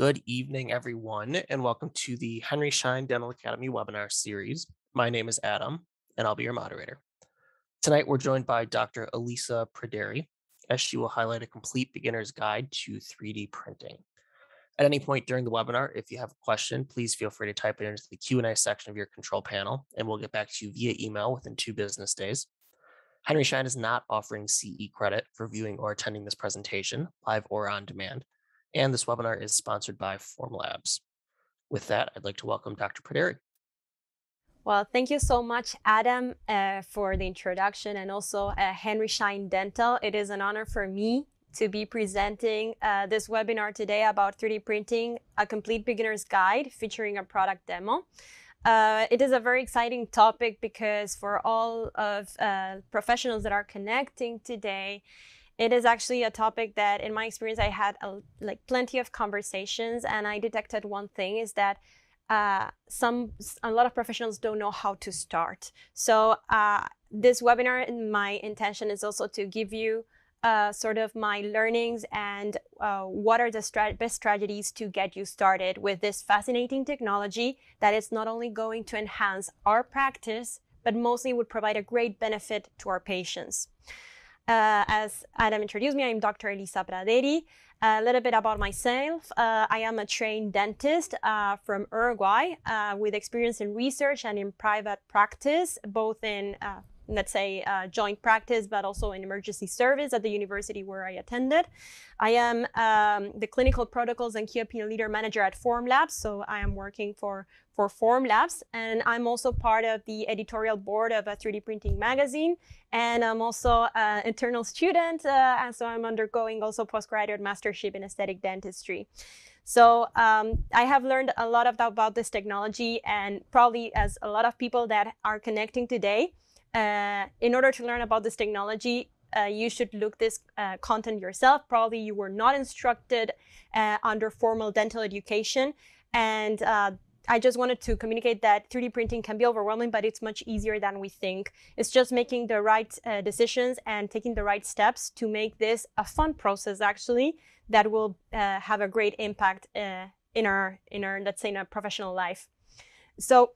Good evening, everyone, and welcome to the Henry Schein Dental Academy webinar series. My name is Adam, and I'll be your moderator. Tonight, we're joined by Dr. Elisa Praderi, as she will highlight a complete beginner's guide to 3D printing. At any point during the webinar, if you have a question, please feel free to type it into the Q&A section of your control panel, and we'll get back to you via email within two business days. Henry Schein is not offering CE credit for viewing or attending this presentation, live or on demand. And this webinar is sponsored by Formlabs. With that, I'd like to welcome Dr. Praderi. Well, thank you so much, Adam, uh, for the introduction and also uh, Henry Schein Dental. It is an honor for me to be presenting uh, this webinar today about 3D printing, a complete beginner's guide featuring a product demo. Uh, it is a very exciting topic because for all of uh, professionals that are connecting today, it is actually a topic that in my experience i had a, like plenty of conversations and i detected one thing is that uh, some a lot of professionals don't know how to start. So uh, this webinar my intention is also to give you uh, sort of my learnings and uh, what are the strat best strategies to get you started with this fascinating technology that is not only going to enhance our practice but mostly would provide a great benefit to our patients uh, as Adam introduced me, I'm Dr. Elisa Praderi. A little bit about myself. Uh, I am a trained dentist uh, from Uruguay uh, with experience in research and in private practice, both in uh, let's say uh, joint practice, but also in emergency service at the university where I attended. I am um, the clinical protocols and key opinion leader manager at Formlabs, so I am working for for Formlabs, and I'm also part of the editorial board of a 3D printing magazine, and I'm also an internal student, uh, and so I'm undergoing also postgraduate mastership in aesthetic dentistry. So um, I have learned a lot about this technology, and probably as a lot of people that are connecting today, uh, in order to learn about this technology, uh, you should look this uh, content yourself. Probably you were not instructed uh, under formal dental education. And uh, I just wanted to communicate that 3D printing can be overwhelming, but it's much easier than we think. It's just making the right decisions and taking the right steps to make this a fun process, actually, that will have a great impact in our, in our, let's say, in our professional life. So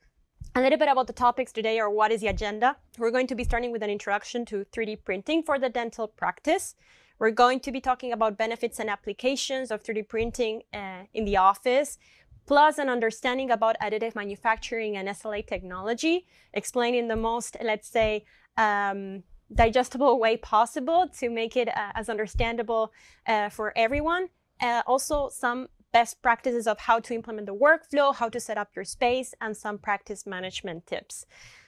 a little bit about the topics today or what is the agenda. We're going to be starting with an introduction to 3D printing for the dental practice. We're going to be talking about benefits and applications of 3D printing uh, in the office, plus an understanding about additive manufacturing and SLA technology, explaining the most, let's say, um, digestible way possible to make it uh, as understandable uh, for everyone. Uh, also, some best practices of how to implement the workflow, how to set up your space, and some practice management tips.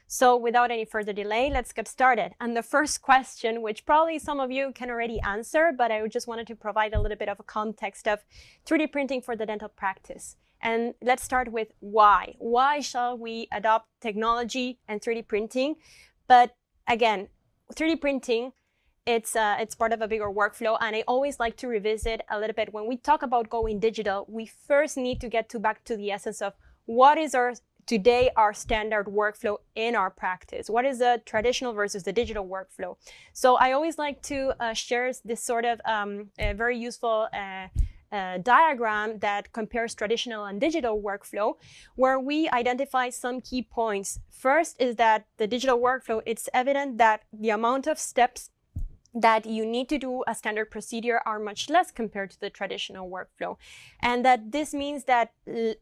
So without any further delay, let's get started. And the first question, which probably some of you can already answer, but I just wanted to provide a little bit of a context of 3D printing for the dental practice. And let's start with why. Why shall we adopt technology and 3D printing? But again, 3D printing it's uh, it's part of a bigger workflow and i always like to revisit a little bit when we talk about going digital we first need to get to back to the essence of what is our today our standard workflow in our practice what is the traditional versus the digital workflow so i always like to uh, share this sort of um, very useful uh, uh, diagram that compares traditional and digital workflow, where we identify some key points. First is that the digital workflow, it's evident that the amount of steps that you need to do a standard procedure are much less compared to the traditional workflow. And that this means that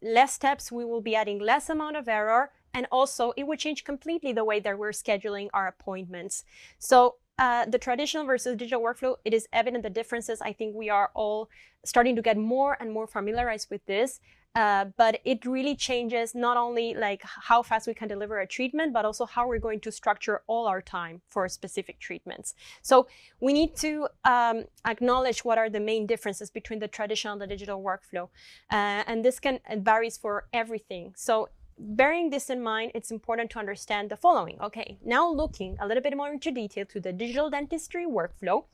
less steps, we will be adding less amount of error, and also it would change completely the way that we're scheduling our appointments. So uh, the traditional versus digital workflow, it is evident the differences. I think we are all starting to get more and more familiarized with this. Uh, but it really changes not only like how fast we can deliver a treatment, but also how we're going to structure all our time for specific treatments. So we need to um, acknowledge what are the main differences between the traditional and the digital workflow. Uh, and this can varies for everything. So bearing this in mind, it's important to understand the following. Okay, now looking a little bit more into detail to the digital dentistry workflow,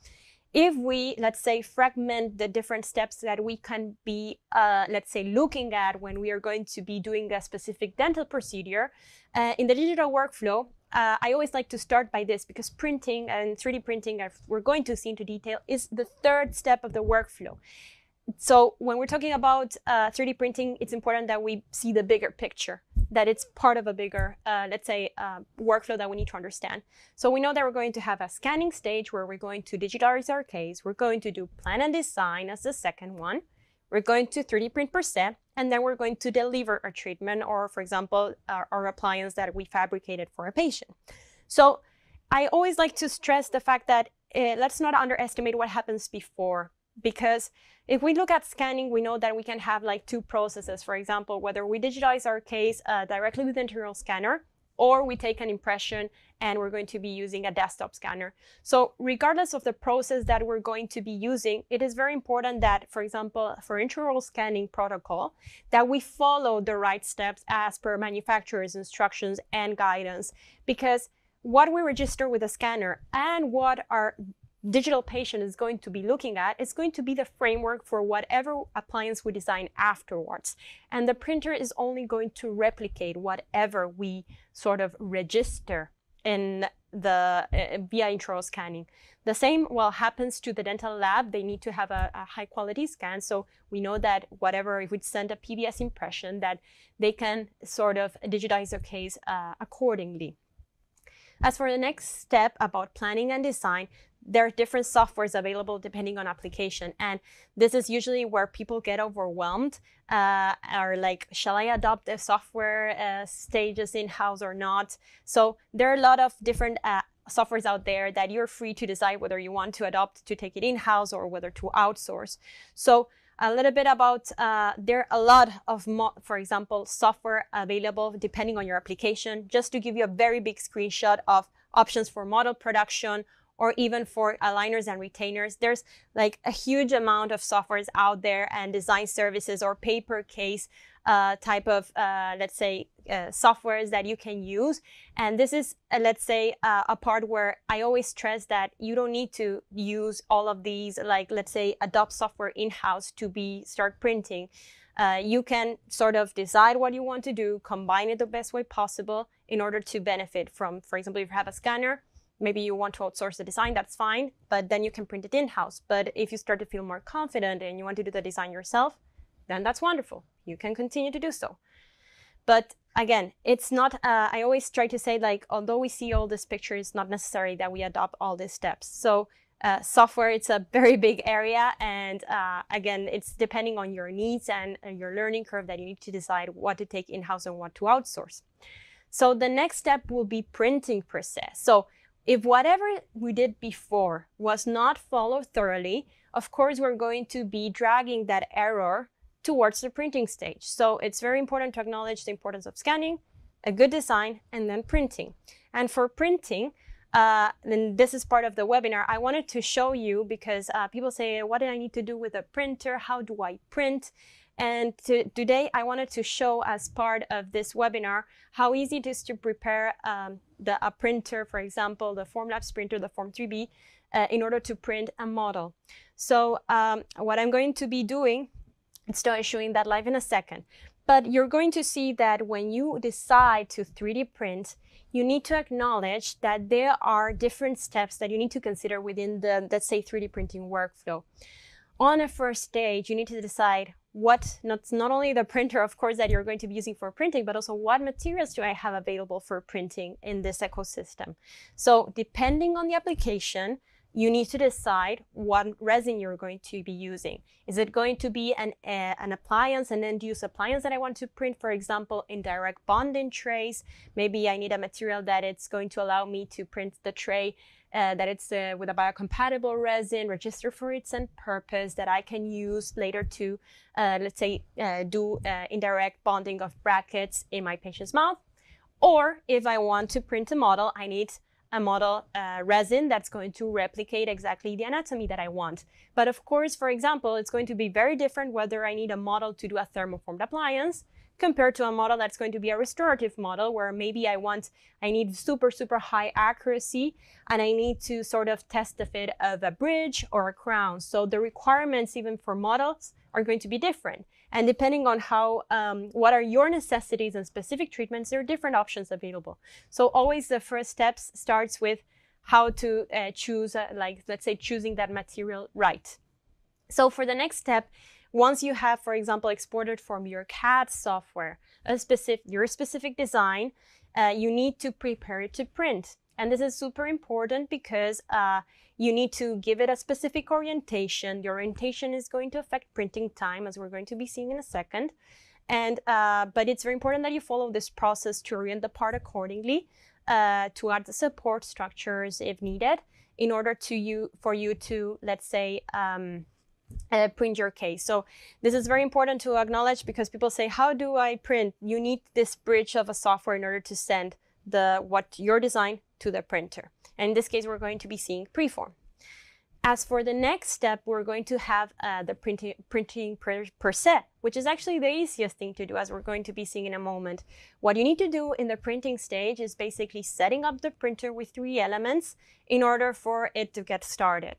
if we, let's say, fragment the different steps that we can be, uh, let's say, looking at when we are going to be doing a specific dental procedure, uh, in the digital workflow, uh, I always like to start by this because printing and 3D printing, we're going to see into detail, is the third step of the workflow. so when we're talking about uh, 3D printing, it's important that we see the bigger picture, that it's part of a bigger, uh, let's say, uh, workflow that we need to understand. So we know that we're going to have a scanning stage where we're going to digitize our case. We're going to do plan and design as the second one. We're going to 3D print per se, and then we're going to deliver a treatment or, for example, our, our appliance that we fabricated for a patient. So I always like to stress the fact that uh, let's not underestimate what happens before because if we look at scanning, we know that we can have like two processes. For example, whether we digitize our case uh, directly with the intraoral scanner or we take an impression and we're going to be using a desktop scanner. So regardless of the process that we're going to be using, it is very important that, for example, for intraoral scanning protocol, that we follow the right steps as per manufacturer's instructions and guidance. Because what we register with the scanner and what our digital patient is going to be looking at is going to be the framework for whatever appliance we design afterwards. And the printer is only going to replicate whatever we sort of register in the uh, via intraoral scanning. The same well happens to the dental lab. They need to have a, a, high quality scan. So we know that whatever if we send a PVS impression that they can sort of digitize their case uh, accordingly. As for the next step about planning and design, there are different softwares available depending on application. And this is usually where people get overwhelmed uh, are like, shall I adopt the software uh, stages in-house or not? So there are a lot of different uh, softwares out there that you're free to decide whether you want to adopt to take it in-house or whether to outsource. So a little bit about uh, there are a lot of for example software available depending on your application just to give you a very big screenshot of options for model production or even for aligners and retainers. There's like a huge amount of softwares out there and design services or paper case uh, type of, uh, let's say, uh, softwares that you can use. And this is, uh, let's say, uh, a part where I always stress that you don't need to use all of these, like, let's say, adopt software in-house to be start printing. Uh, you can sort of decide what you want to do, combine it the best way possible in order to benefit from, for example, if you have a scanner, maybe you want to outsource the design, that's fine, but then you can print it in-house. But if you start to feel more confident and you want to do the design yourself, then that's wonderful. You can continue to do so. But again, it's not, uh, I always try to say like, although we see all this picture, it's not necessary that we adopt all these steps. So uh, software, it's a very big area. And uh, again, it's depending on your needs and your learning curve that you need to decide what to take in-house and what to outsource. So the next step will be printing se. So if whatever we did before was not followed thoroughly, of course, we're going to be dragging that error towards the printing stage. So it's very important to acknowledge the importance of scanning, a good design, and then printing. And for printing, uh, this is part of the webinar, I wanted to show you because uh, people say, what do I need to do with a printer? How do I print? And to, today I wanted to show as part of this webinar how easy it is to prepare um, the, a printer, for example, the Formlabs printer, the Form 3B, uh, in order to print a model. So um, what I'm going to be doing, still showing that live in a second, but you're going to see that when you decide to 3D print, you need to acknowledge that there are different steps that you need to consider within the, let's say, 3D printing workflow. On a first stage, you need to decide what not, not only the printer of course that you're going to be using for printing but also what materials do i have available for printing in this ecosystem? So depending on the application you need to decide what resin you're going to be using. Is it going to be an, uh, an appliance an end use appliance that i want to print for example indirect bonding trays? Maybe i need a material that it's going to allow me to print the tray uh, that it's uh, with a biocompatible resin, registered for its own purpose, that I can use later to, uh, let's say, uh, do uh, indirect bonding of brackets in my patient's mouth. Or if I want to print a model, I need a model uh, resin that's going to replicate exactly the anatomy that I want. But of course, for example, it's going to be very different whether I need a model to do a thermoformed appliance compared to a model that's going to be a restorative model where maybe I want, I need super, super high accuracy and I need to sort of test the fit of a bridge or a crown. So the requirements even for models are going to be different. And depending on how, um, what are your necessities and specific treatments, there are different options available. So always the first steps starts with how to uh, choose, uh, like, let's say choosing that material right. So for the next step, once you have, for example, exported from your CAD software a specific your specific design, uh, you need to prepare it to print. And this is super important because uh, you need to give it a specific orientation. The orientation is going to affect printing time, as we're going to be seeing in a second. And uh, but it's very important that you follow this process to orient the part accordingly, uh, to add the support structures if needed, in order to you for you to let's say. Um, uh, print your case. So this is very important to acknowledge because people say, how do I print? You need this bridge of a software in order to send the what your design to the printer. And in this case, we're going to be seeing PreForm. As for the next step, we're going to have uh, the printing, printing per, per se, which is actually the easiest thing to do as we're going to be seeing in a moment. What you need to do in the printing stage is basically setting up the printer with three elements in order for it to get started.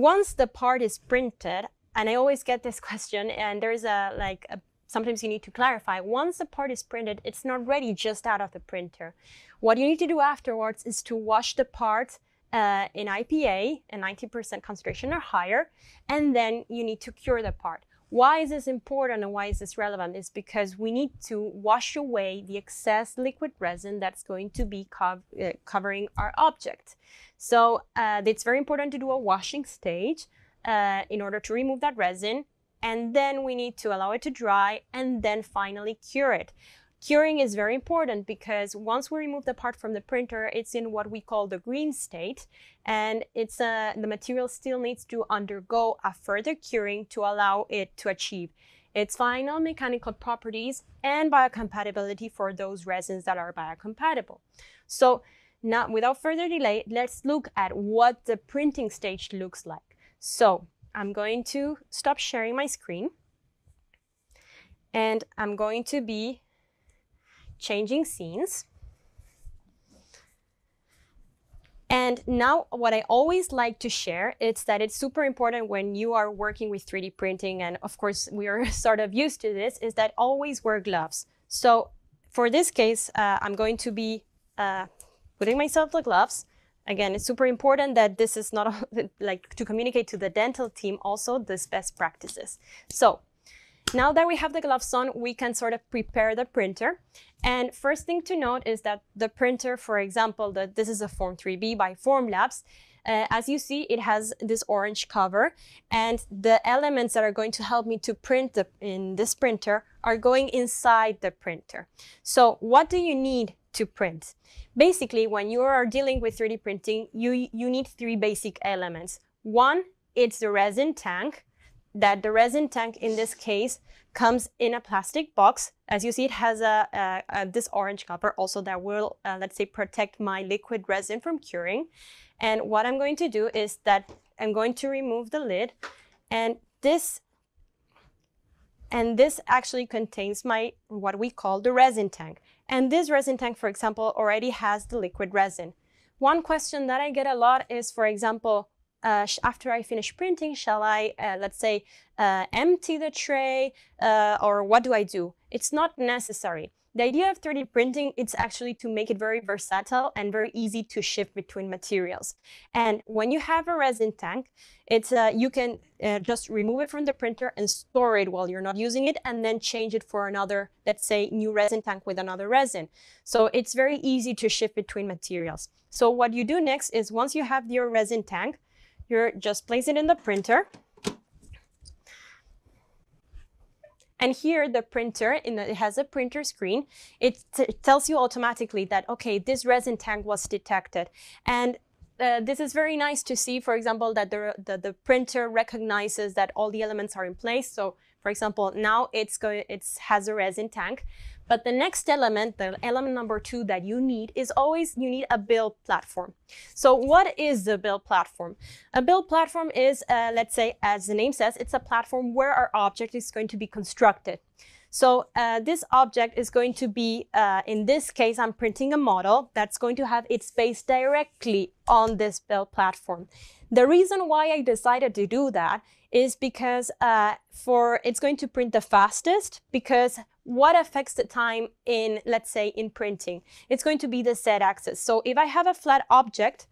Once the part is printed, and I always get this question, and there's a like a, sometimes you need to clarify. Once the part is printed, it's not ready just out of the printer. What you need to do afterwards is to wash the part uh, in IPA, a 90% concentration or higher, and then you need to cure the part. Why is this important and why is this relevant? Is because we need to wash away the excess liquid resin that's going to be co uh, covering our object. So uh, it's very important to do a washing stage uh, in order to remove that resin. And then we need to allow it to dry and then finally cure it. Curing is very important because once we remove the part from the printer, it's in what we call the green state, and it's uh, the material still needs to undergo a further curing to allow it to achieve its final mechanical properties and biocompatibility for those resins that are biocompatible. So now, without further delay, let's look at what the printing stage looks like. So I'm going to stop sharing my screen and I'm going to be changing scenes. And now what I always like to share is that it's super important when you are working with 3D printing, and of course we are sort of used to this, is that always wear gloves. So for this case, uh, I'm going to be uh, putting myself the gloves. Again, it's super important that this is not like to communicate to the dental team also this best practices. So now that we have the gloves on, we can sort of prepare the printer. And first thing to note is that the printer, for example, that this is a Form 3B by Formlabs. Uh, as you see, it has this orange cover and the elements that are going to help me to print the, in this printer are going inside the printer. So what do you need to print? Basically, when you are dealing with 3D printing, you, you need three basic elements. One, it's the resin tank that the resin tank in this case comes in a plastic box. As you see, it has a, a, a this orange cover also that will, uh, let's say, protect my liquid resin from curing. And what I'm going to do is that I'm going to remove the lid and this and this actually contains my what we call the resin tank. And this resin tank, for example, already has the liquid resin. One question that I get a lot is, for example, uh, after I finish printing, shall I, uh, let's say, uh, empty the tray uh, or what do I do? It's not necessary. The idea of 3D printing is actually to make it very versatile and very easy to shift between materials. And when you have a resin tank, it's uh, you can uh, just remove it from the printer and store it while you're not using it and then change it for another, let's say, new resin tank with another resin. So it's very easy to shift between materials. So what you do next is once you have your resin tank, you just place it in the printer. And here the printer, in the, it has a printer screen. It, tells you automatically that, okay, this resin tank was detected. And uh, this is very nice to see, for example, that the, the, the, printer recognizes that all the elements are in place. So for example, now it's going, it has a resin tank. But the next element, the element number two that you need is always you need a build platform. So what is the build platform? A build platform is, uh, let's say, as the name says, it's a platform where our object is going to be constructed. So uh, this object is going to be, uh, in this case, I'm printing a model that's going to have its base directly on this build platform. The reason why I decided to do that is because uh, for it's going to print the fastest because what affects the time in, let's say, in printing? It's going to be the z-axis. So if I have a flat object,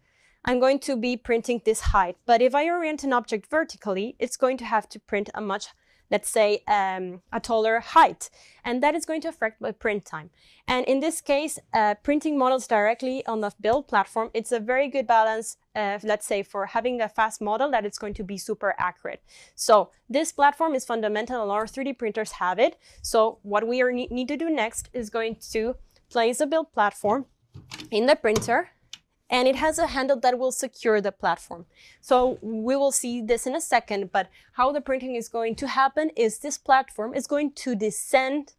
I'm going to be printing this height. But if I orient an object vertically, it's going to have to print a much let's say, um, a taller height. And that is going to affect my print time. And in this case, uh, printing models directly on the build platform, it's a very good balance, uh, let's say, for having a fast model that it's going to be super accurate. So this platform is fundamental. A our 3D printers have it. So what we need to do next is going to place a build platform in the printer and it has a handle that will secure the platform. So we will see this in a second, but how the printing is going to happen is this platform is going to descend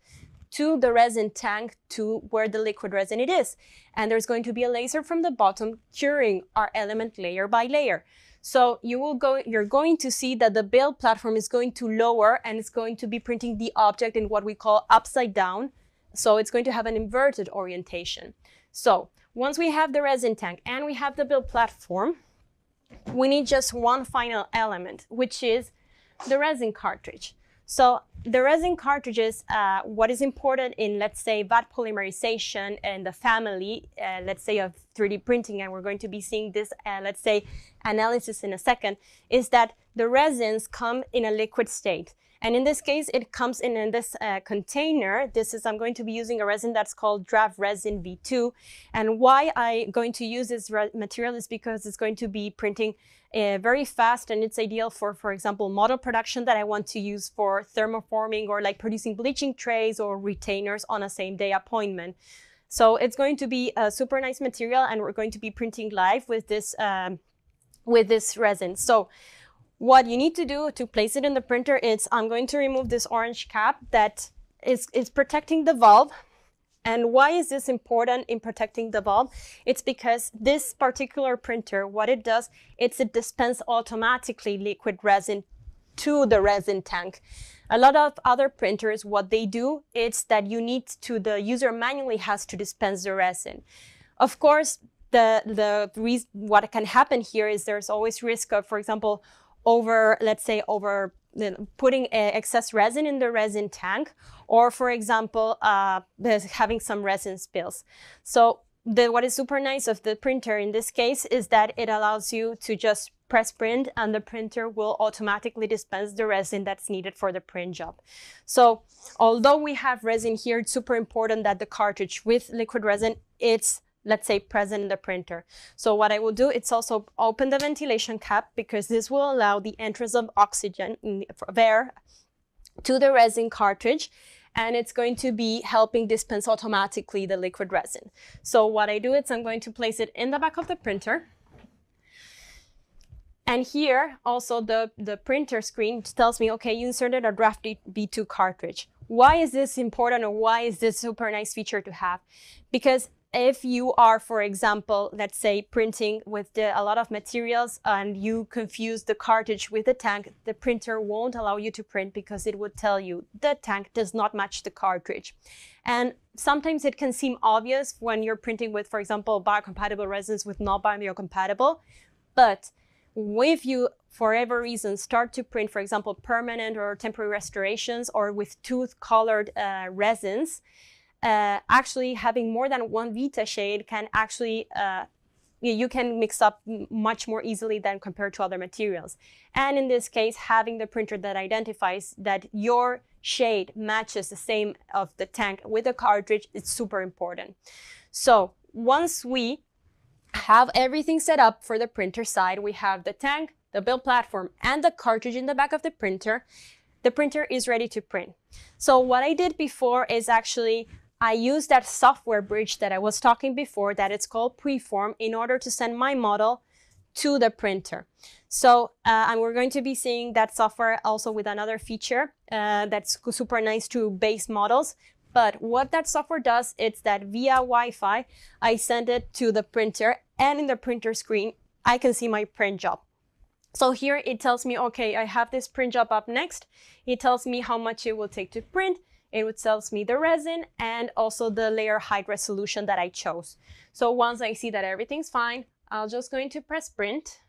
to the resin tank to where the liquid resin it is. And there's going to be a laser from the bottom curing our element layer by layer. So you will go, you're going to see that the build platform is going to lower and it's going to be printing the object in what we call upside down. So it's going to have an inverted orientation. So once we have the resin tank and we have the build platform, we need just one final element, which is the resin cartridge. So the resin cartridges, uh, what is important in, let's say, vat polymerization and the family, uh, let's say, of 3D printing, and we're going to be seeing this, uh, let's say, analysis in a second, is that the resins come in a liquid state. And in this case, it comes in, in this uh, container. This is, I'm going to be using a resin that's called Draft Resin V2. And why I'm going to use this material is because it's going to be printing uh, very fast and it's ideal for, for example, model production that I want to use for thermoforming or like producing bleaching trays or retainers on a same day appointment. So it's going to be a super nice material and we're going to be printing live with this, um, with this resin. So what you need to do to place it in the printer is I'm going to remove this orange cap that is, is protecting the valve. And why is this important in protecting the valve? It's because this particular printer, what it does, it's it dispense automatically liquid resin to the resin tank. A lot of other printers, what they do, it's that you need to, the user manually has to dispense the resin. Of course, the, the reason, what can happen here is there's always risk of, for example, over, let's say, over putting excess resin in the resin tank, or for example, uh, having some resin spills. So the, what is super nice of the printer in this case is that it allows you to just press print and the printer will automatically dispense the resin that's needed for the print job. So although we have resin here, it's super important that the cartridge with liquid resin, it's let's say present in the printer. So what I will do, it's also open the ventilation cap because this will allow the entrance of oxygen in the air to the resin cartridge and it's going to be helping dispense automatically the liquid resin. So what I do is I'm going to place it in the back of the printer. And here also the, the printer screen tells me, okay, you inserted a Draft V2 cartridge. Why is this important or why is this super nice feature to have? Because if you are, for example, let's say printing with the, a lot of materials and you confuse the cartridge with the tank, the printer won't allow you to print because it would tell you the tank does not match the cartridge. And sometimes it can seem obvious when you're printing with, for example, biocompatible resins with not biocompatible, but if you, for whatever reason, start to print, for example, permanent or temporary restorations or with tooth colored uh, resins, uh, actually having more than one Vita shade can actually uh, you can mix up much more easily than compared to other materials. And in this case, having the printer that identifies that your shade matches the same of the tank with the cartridge is super important. So once we have everything set up for the printer side, we have the tank, the build platform, and the cartridge in the back of the printer, the printer is ready to print. So what I did before is actually I use that software bridge that I was talking before that it's called PreForm in order to send my model to the printer. So, uh, and we're going to be seeing that software also with another feature uh, that's super nice to base models. But what that software does, it's that via Wi-Fi, I send it to the printer and in the printer screen, I can see my print job. So here it tells me, okay, I have this print job up next. It tells me how much it will take to print. It would tells me the resin and also the layer height resolution that I chose. So once I see that everything's fine, I'll just going to press print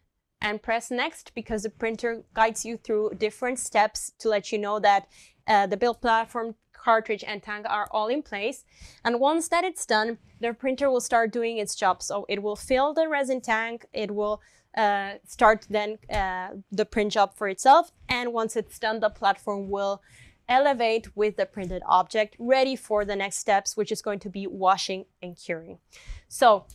and press next because the printer guides you through different steps to let you know that uh, the build platform cartridge and tank are all in place. And once that it's done, the printer will start doing its job. So it will fill the resin tank, it will uh, start then uh, the print job for itself. And once it's done, the platform will elevate with the printed object ready for the next steps, which is going to be washing and curing. So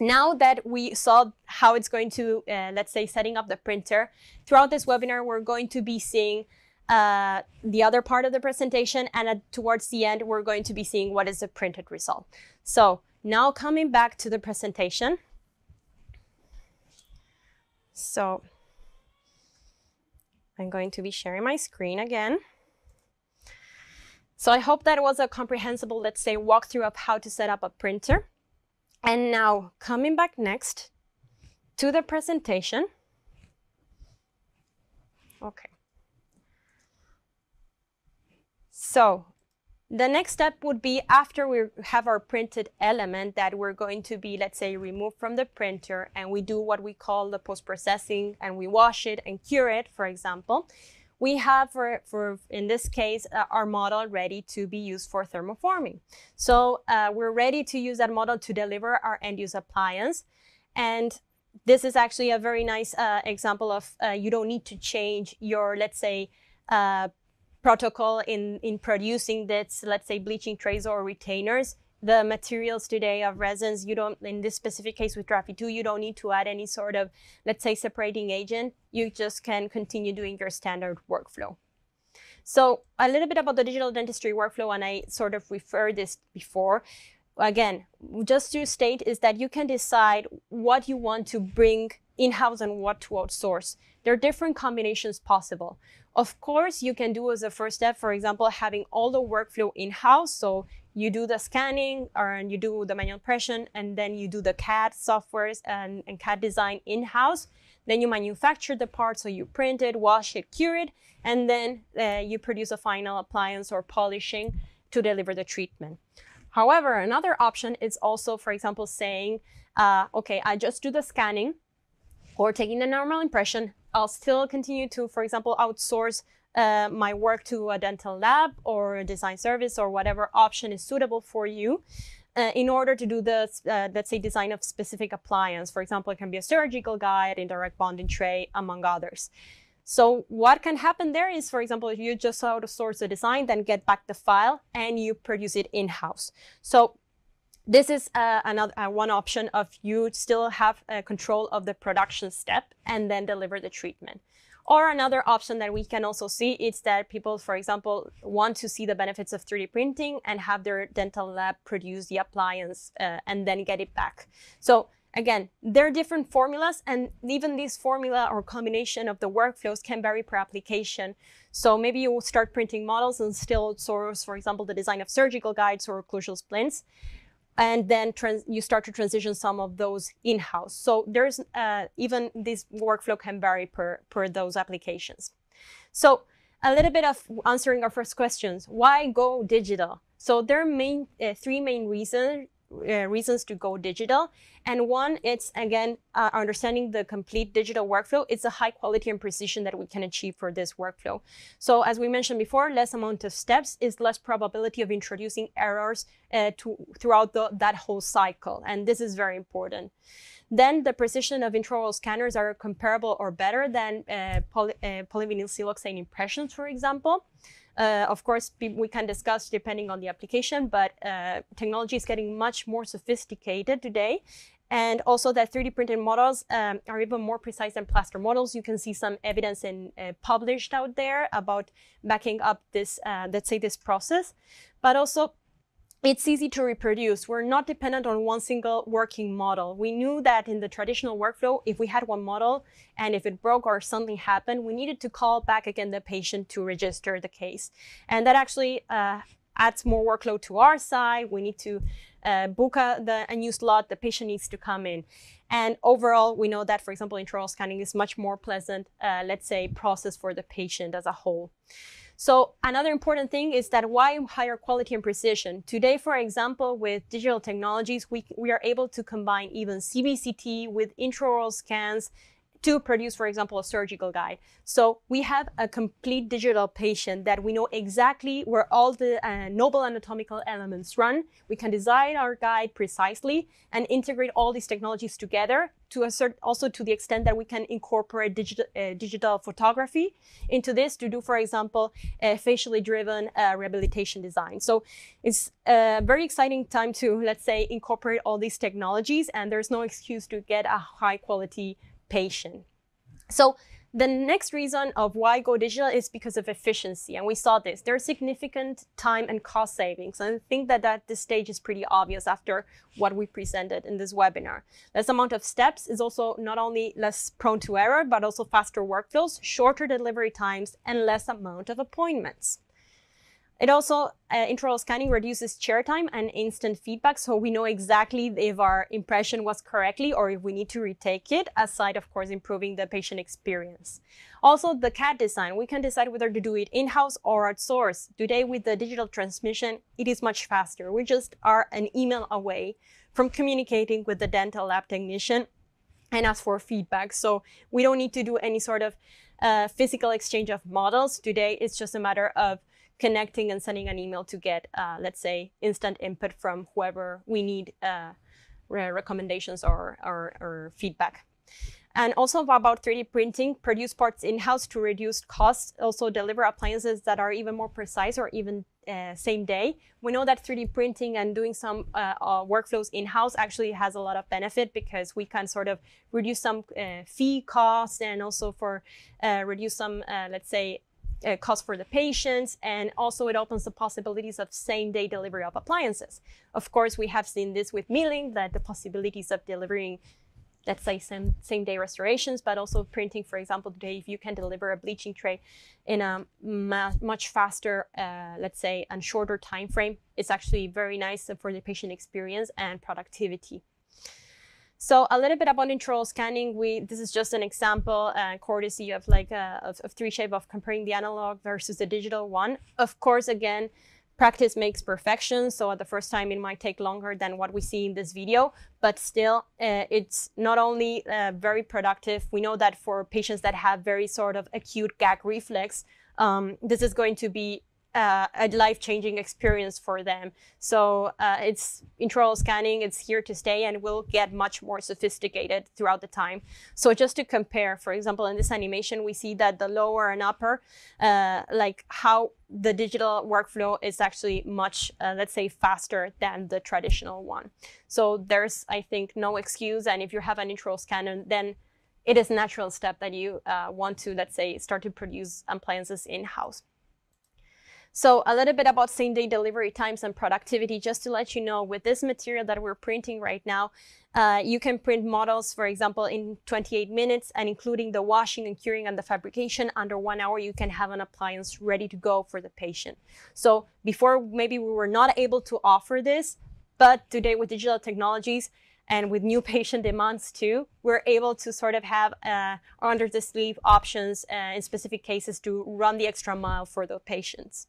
now that we saw how it's going to, uh, let's say, setting up the printer, throughout this webinar, we're going to be seeing uh, the other part of the presentation, and towards the end, we're going to be seeing what is the printed result. So now coming back to the presentation. So I'm going to be sharing my screen again. So I hope that was a comprehensible, let's say, walkthrough of how to set up a printer. And now coming back next to the presentation. Okay. So the next step would be after we have our printed element that we're going to be, let's say, removed from the printer and we do what we call the post-processing and we wash it and cure it, for example we have, for, for in this case, uh, our model ready to be used for thermoforming. So uh, we're ready to use that model to deliver our end-use appliance. And this is actually a very nice uh, example of uh, you don't need to change your, let's say, uh, protocol in, in producing this, let's say, bleaching trays or retainers the materials today of resins, you don't, in this specific case with Draft V2, you don't need to add any sort of, let's say, separating agent. You just can continue doing your standard workflow. So a little bit about the digital dentistry workflow, and I sort of referred this before. Again, just to state is that you can decide what you want to bring in-house and what to outsource. There are different combinations possible. Of course, you can do as a first step, for example, having all the workflow in-house. So you do the scanning or you do the manual impression and then you do the CAD softwares and, and CAD design in-house. Then you manufacture the part, so you print it, wash it, cure it, and then uh, you produce a final appliance or polishing to deliver the treatment. However, another option is also, for example, saying, uh, okay, I just do the scanning or taking the normal impression. I'll still continue to, for example, outsource uh, my work to a dental lab or a design service or whatever option is suitable for you. Uh, in order to do the, uh, let's say, design of specific appliance. For example, it can be a surgical guide, indirect bonding tray, among others. So what can happen there is, for example, if you just outsource the design, then get back the file and you produce it in-house. So this is uh, another uh, one option of you still have uh, control of the production step and then deliver the treatment. Or another option that we can also see is that people, for example, want to see the benefits of 3D printing and have their dental lab produce the appliance uh, and then get it back. So again, there are different formulas and even this formula or combination of the workflows can vary per application. So maybe you will start printing models and still source, for example, the design of surgical guides or occlusal splints and then you start to transition some of those in-house. So there's uh, even this workflow can vary per, per those applications. So a little bit of answering our first questions. Why go digital? So there are main, uh, three main reasons uh, reasons to go digital. And one, it's again, uh, understanding the complete digital workflow. It's a high quality and precision that we can achieve for this workflow. So as we mentioned before, less amount of steps is less probability of introducing errors uh, to, throughout the, that whole cycle. And this is very important. Then the precision of intraoral scanners are comparable or better than uh, poly, uh, polyvinyl siloxane impressions, for example. Uh, of course, we can discuss depending on the application, but uh, technology is getting much more sophisticated today. And also that 3D printed models um, are even more precise than plaster models. You can see some evidence in uh, published out there about backing up this, uh, let's say this process. But also it's easy to reproduce. We're not dependent on one single working model. We knew that in the traditional workflow, if we had one model and if it broke or something happened, we needed to call back again the patient to register the case. And that actually uh, adds more workload to our side. We need to uh, book a, the, a new slot. The patient needs to come in. And overall, we know that, for example, intraoral scanning is much more pleasant, uh, let's say, process for the patient as a whole. So another important thing is that why higher quality and precision? Today, for example, with digital technologies, we, we are able to combine even CBCT with intraoral scans to produce, for example, a surgical guide. So we have a complete digital patient that we know exactly where all the uh, noble anatomical elements run. We can design our guide precisely and integrate all these technologies together to a certain, also to the extent that we can incorporate digital, uh, digital photography into this to do, for example, a facially driven uh, rehabilitation design. So it's a very exciting time to, let's say, incorporate all these technologies, and there's no excuse to get a high quality patient. So the next reason of why go digital is because of efficiency. And we saw this. There are significant time and cost savings. And I think that at this stage is pretty obvious after what we presented in this webinar. Less amount of steps is also not only less prone to error, but also faster workflows, shorter delivery times, and less amount of appointments. It also, uh, intraoral scanning reduces chair time and instant feedback, so we know exactly if our impression was correctly or if we need to retake it, aside, of course, improving the patient experience. Also, the CAD design, we can decide whether to do it in-house or at source. Today, with the digital transmission, it is much faster. We just are an email away from communicating with the dental lab technician and ask for feedback. So we don't need to do any sort of uh, physical exchange of models. Today, it's just a matter of connecting and sending an email to get, uh, let's say, instant input from whoever we need uh, recommendations or, or, or, feedback. And also about 3D printing, produce parts in-house to reduce costs, also deliver appliances that are even more precise or even uh, same day. We know that 3D printing and doing some uh, uh, workflows in-house actually has a lot of benefit because we can sort of reduce some uh, fee costs and also for uh, reduce some, uh, let's say, uh, cost for the patients, and also it opens the possibilities of same-day delivery of appliances. Of course, we have seen this with milling, that the possibilities of delivering, let's say, same, same-day restorations, but also printing, for example, today, if you can deliver a bleaching tray in a much faster, uh, let's say, and shorter time frame, it's actually very nice for the patient experience and productivity. So a little bit about intraoral scanning. We this is just an example, uh, courtesy of like uh, of, of 3Shape of comparing the analog versus the digital one. Of course, again, practice makes perfection. So at the first time, it might take longer than what we see in this video, but still, uh, it's not only uh, very productive. We know that for patients that have very sort of acute gag reflex, um, this is going to be uh, a life-changing experience for them. So uh, it's intraoral scanning, it's here to stay and will get much more sophisticated throughout the time. So just to compare, for example, in this animation, we see that the lower and upper, uh, like how the digital workflow is actually much, uh, let's say, faster than the traditional one. So there's, I think, no excuse. And if you have an intraoral scanner, then it is natural step that you uh, want to, let's say, start to produce appliances in-house. So a little bit about same-day delivery times and productivity, just to let you know, with this material that we're printing right now, uh, you can print models, for example, in 28 minutes, and including the washing and curing and the fabrication, under one hour, you can have an appliance ready to go for the patient. So before, maybe we were not able to offer this, but today with digital technologies, and with new patient demands too, we're able to sort of have uh, under the sleeve options uh, in specific cases to run the extra mile for the patients.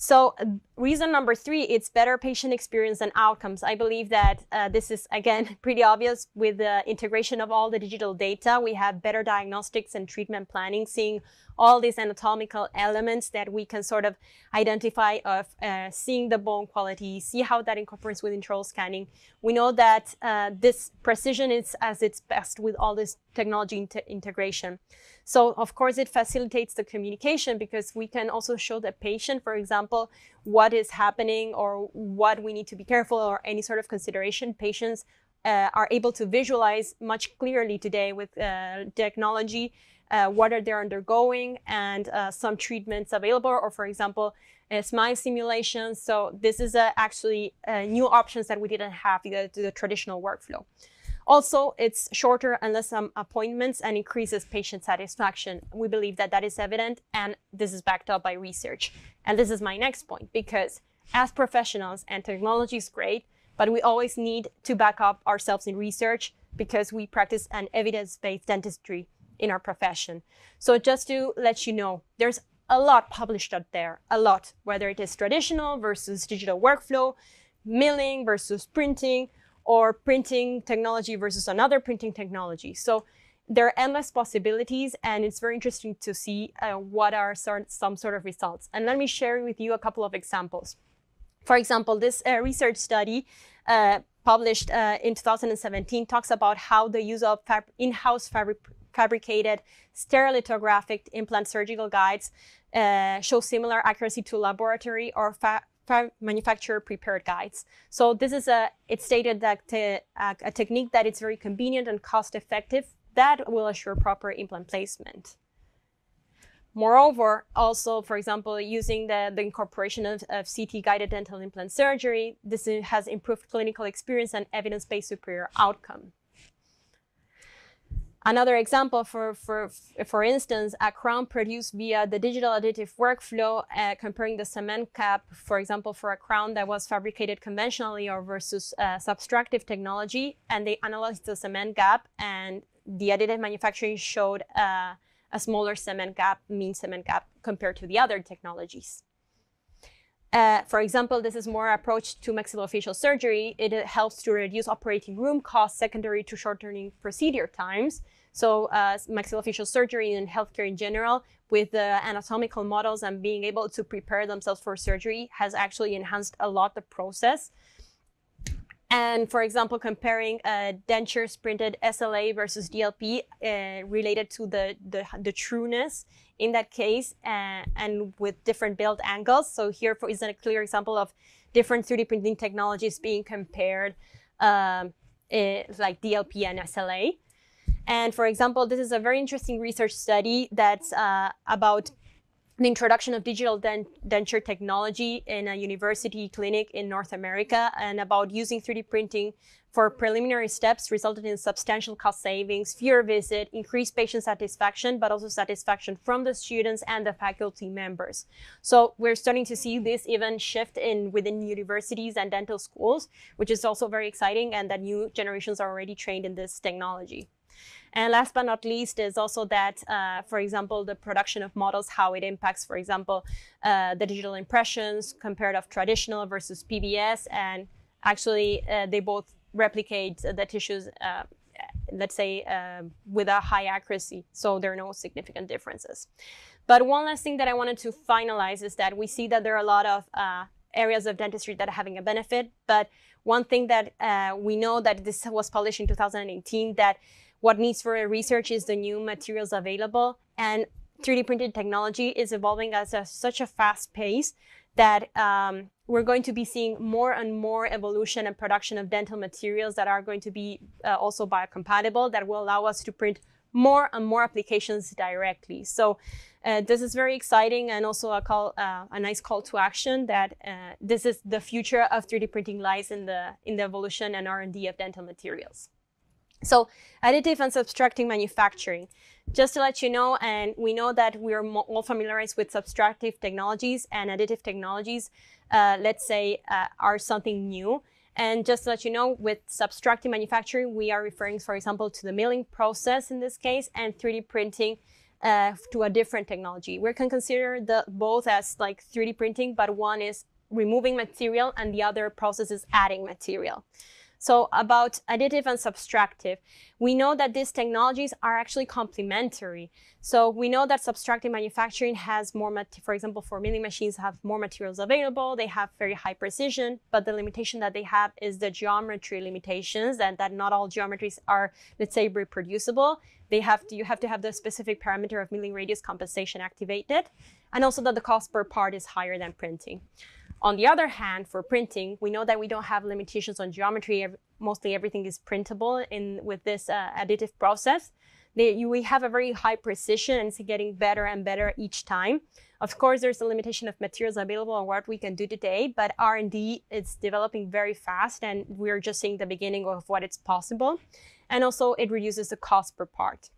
So reason number three, it's better patient experience and outcomes. I believe that uh, this is, again, pretty obvious with the integration of all the digital data. We have better diagnostics and treatment planning, seeing all these anatomical elements that we can sort of identify of uh, seeing the bone quality, see how that incorporates with intraoral scanning. We know that uh, this precision is as its best with all this technology integration. So of course it facilitates the communication because we can also show the patient, for example, what is happening or what we need to be careful or any sort of consideration. Patients uh, are able to visualize much clearly today with uh, technology uh, what are they undergoing and uh, some treatments available or for example smile simulations so this is uh, actually uh, new options that we didn't have the, the, traditional workflow also it's shorter and less um, appointments and increases patient satisfaction we believe that that is evident and this is backed up by research and this is my next point because as professionals and technology is great but we always need to back up ourselves in research because we practice an evidence-based dentistry in our profession. So just to let you know, there's a lot published out there, a lot, whether it is traditional versus digital workflow, milling versus printing, or printing technology versus another printing technology. So there are endless possibilities, and it's very interesting to see uh, what are some sort of results. And let me share with you a couple of examples. For example, this uh, research study uh, published uh, in 2017 talks about how the use of fab in-house fabric fabricated stereolithographic implant surgical guides uh, show similar accuracy to laboratory or fa manufacturer prepared guides. So this is a, it stated that a, a technique that it's very convenient and cost effective that will assure proper implant placement. Moreover, also, for example, using the, the incorporation of, of CT-guided dental implant surgery, this has improved clinical experience and evidence-based superior outcome. Another example, for, for, for instance, a crown produced via the digital additive workflow, uh, comparing the cement gap, for example, for a crown that was fabricated conventionally or versus uh, subtractive technology, and they analyzed the cement gap, and the additive manufacturing showed uh, a smaller cement gap, mean cement gap, compared to the other technologies. Uh, for example, this is more approach to maxillofacial surgery. It helps to reduce operating room costs secondary to shortening procedure times. So uh, maxillofacial surgery and healthcare in general, with the anatomical models and being able to prepare themselves for surgery has actually enhanced a lot the process. And for example, comparing uh, dentures printed SLA versus DLP uh, related to the, the, the, trueness in that case uh, and with different build angles. So here for, is a clear example of different 3D printing technologies being compared um, eh, like DLP and SLA. And for example, this is a very interesting research study that's uh, about the introduction of digital denture technology in a university clinic in North America and about using 3D printing for preliminary steps resulted in substantial cost savings, fewer visit, increased patient satisfaction, but also satisfaction from the students and the faculty members. So we're starting to see this even shift in within universities and dental schools, which is also very exciting and that new generations are already trained in this technology. And last but not least is also that, uh, for example, the production of models, how it impacts, for example, uh, the digital impressions compared of traditional versus PVS. And actually, uh, they both replicate the tissues, uh, let's say, uh, with a high accuracy. So there are no significant differences. But one last thing that I wanted to finalize is that we see that there are a lot of uh, areas of dentistry that are having a benefit. But one thing that we know that this was published in 2018 that what needs for research is the new materials available. And 3D printed technology is evolving at such a fast pace that um, we're going to be seeing more and more evolution and production of dental materials that are going to be uh, also biocompatible that will allow us to print more and more applications directly. So uh, this is very exciting and also a call, uh, a nice call to action that uh, this is the future of 3D printing lies in the in the evolution and R&D of dental materials. So additive and subtracting manufacturing. Just to let you know, and we know that we're all familiarized with subtractive technologies and additive technologies, uh, let's say, uh, are something new. And just to let you know, with subtractive manufacturing, we are referring, for example, to the milling process in this case and 3D printing uh, to a different technology. We can consider the both as like 3D printing, but one is removing material and the other process is adding material. So about additive and subtractive, we know that these technologies are actually complementary. So we know that subtractive manufacturing has more, for example, for milling machines have more materials available, they have very high precision, but the limitation that they have is the geometry limitations and that not all geometries are, let's say, reproducible. They have to, you have to have the specific parameter of milling radius compensation activated, and also that the cost per part is higher than printing. On the other hand, for printing, we know that we don't have limitations on geometry. Mostly everything is printable in with this uh, additive process. They, you, we have a very high precision and it's getting better and better each time. Of course, there's a limitation of materials available and what we can do today, but R&D is developing very fast and we're just seeing the beginning of what is possible. And also it reduces the cost per part.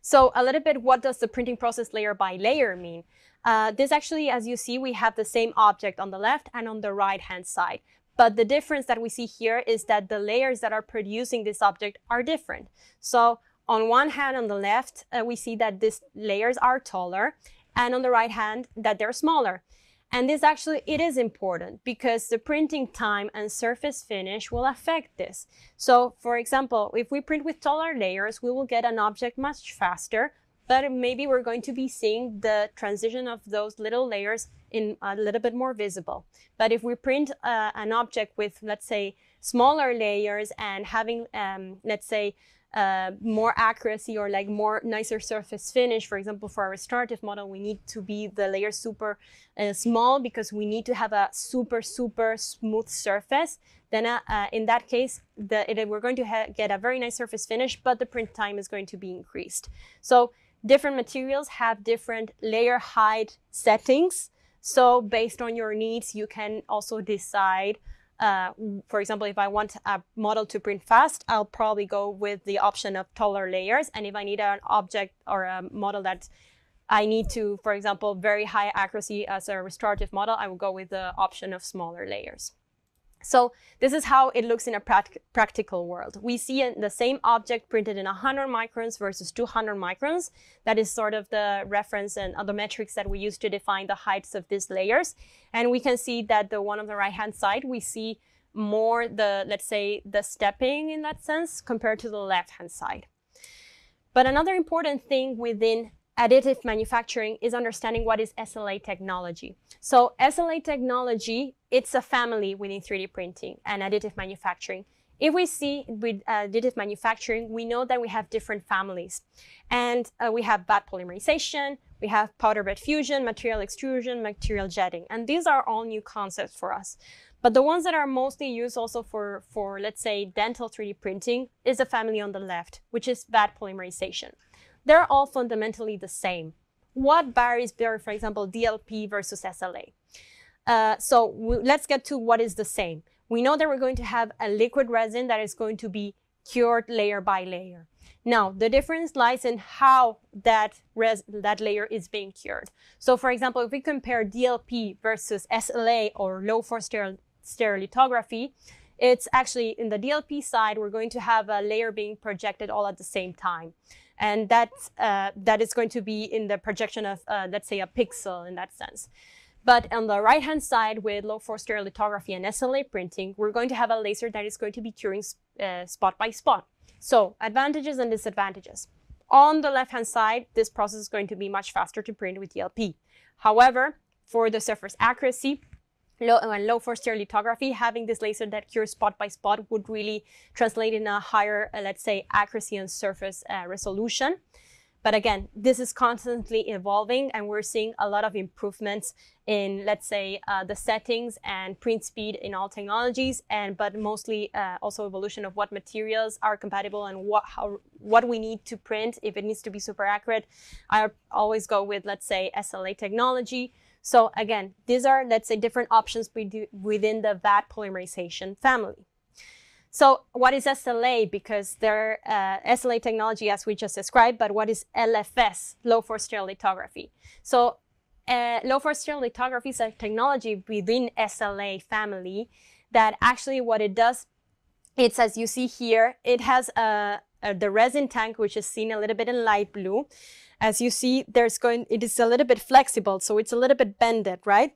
So a little bit, what does the printing process layer by layer mean? Uh, this actually, as you see, we have the same object on the left and on the right hand side. But the difference that we see here is that the layers that are producing this object are different. So on one hand, on the left, uh, we see that these layers are taller, and on the right hand, that they're smaller. And this actually, it is important because the printing time and surface finish will affect this. So for example, if we print with taller layers, we will get an object much faster, but maybe we're going to be seeing the transition of those little layers in a little bit more visible. But if we print uh, an object with, let's say, smaller layers and having, um, let's say, uh, more accuracy or like more nicer surface finish. For example, for our restorative model, we need to be the layer super uh, small because we need to have a super, super smooth surface. Then uh, uh in that case, the, it, we're going to get a very nice surface finish, but the print time is going to be increased. So different materials have different layer height settings. So based on your needs, you can also decide uh, for example, if I want a model to print fast, I'll probably go with the option of taller layers. And if I need an object or a model that I need to, for example, very high accuracy as a restorative model, I will go with the option of smaller layers. So this is how it looks in a practical world. We see the same object printed in 100 microns versus 200 microns. That is sort of the reference and other metrics that we use to define the heights of these layers. And we can see that the one on the right-hand side, we see more the, let's say, the stepping in that sense compared to the left-hand side. But another important thing within additive manufacturing is understanding what is SLA technology. So SLA technology, it's a family within 3D printing and additive manufacturing. If we see with additive manufacturing, we know that we have different families. And uh, we have vat polymerization, we have powder bed fusion, material extrusion, material jetting. And these are all new concepts for us. But the ones that are mostly used also for, for let's say, dental 3D printing is the family on the left, which is vat polymerization they're all fundamentally the same. What varies for example, DLP versus SLA? Uh, so let's get to what is the same. We know that we're going to have a liquid resin that is going to be cured layer by layer. Now, the difference lies in how that, that layer is being cured. So for example, if we compare DLP versus SLA or low force stereo stereolithography, it's actually in the DLP side, we're going to have a layer being projected all at the same time and that uh, that is going to be in the projection of uh, let's say a pixel in that sense. But on the right hand side with low force stereolithography and SLA printing, we're going to have a laser that is going to be curing uh, spot by spot. So advantages and disadvantages. On the left hand side, this process is going to be much faster to print with DLP. However, for the surface accuracy, low, uh, low force stereolithography, having this laser that cures spot by spot would really translate in a higher, uh, let's say, accuracy and surface uh, resolution. But again, this is constantly evolving and we're seeing a lot of improvements in, let's say, uh, the settings and print speed in all technologies, and but mostly uh, also evolution of what materials are compatible and what how what we need to print if it needs to be super accurate. I always go with, let's say, SLA technology, so again, these are, let's say, different options within the vat polymerization family. So what is SLA? Because there uh, SLA technology, as we just described, but what is LFS, low force stereolithography? So uh, low force stereolithography is a technology within SLA family that actually what it does, it's as you see here, it has a, a, the resin tank, which is seen a little bit in light blue as you see, there's going, it is a little bit flexible, so it's a little bit bended, right?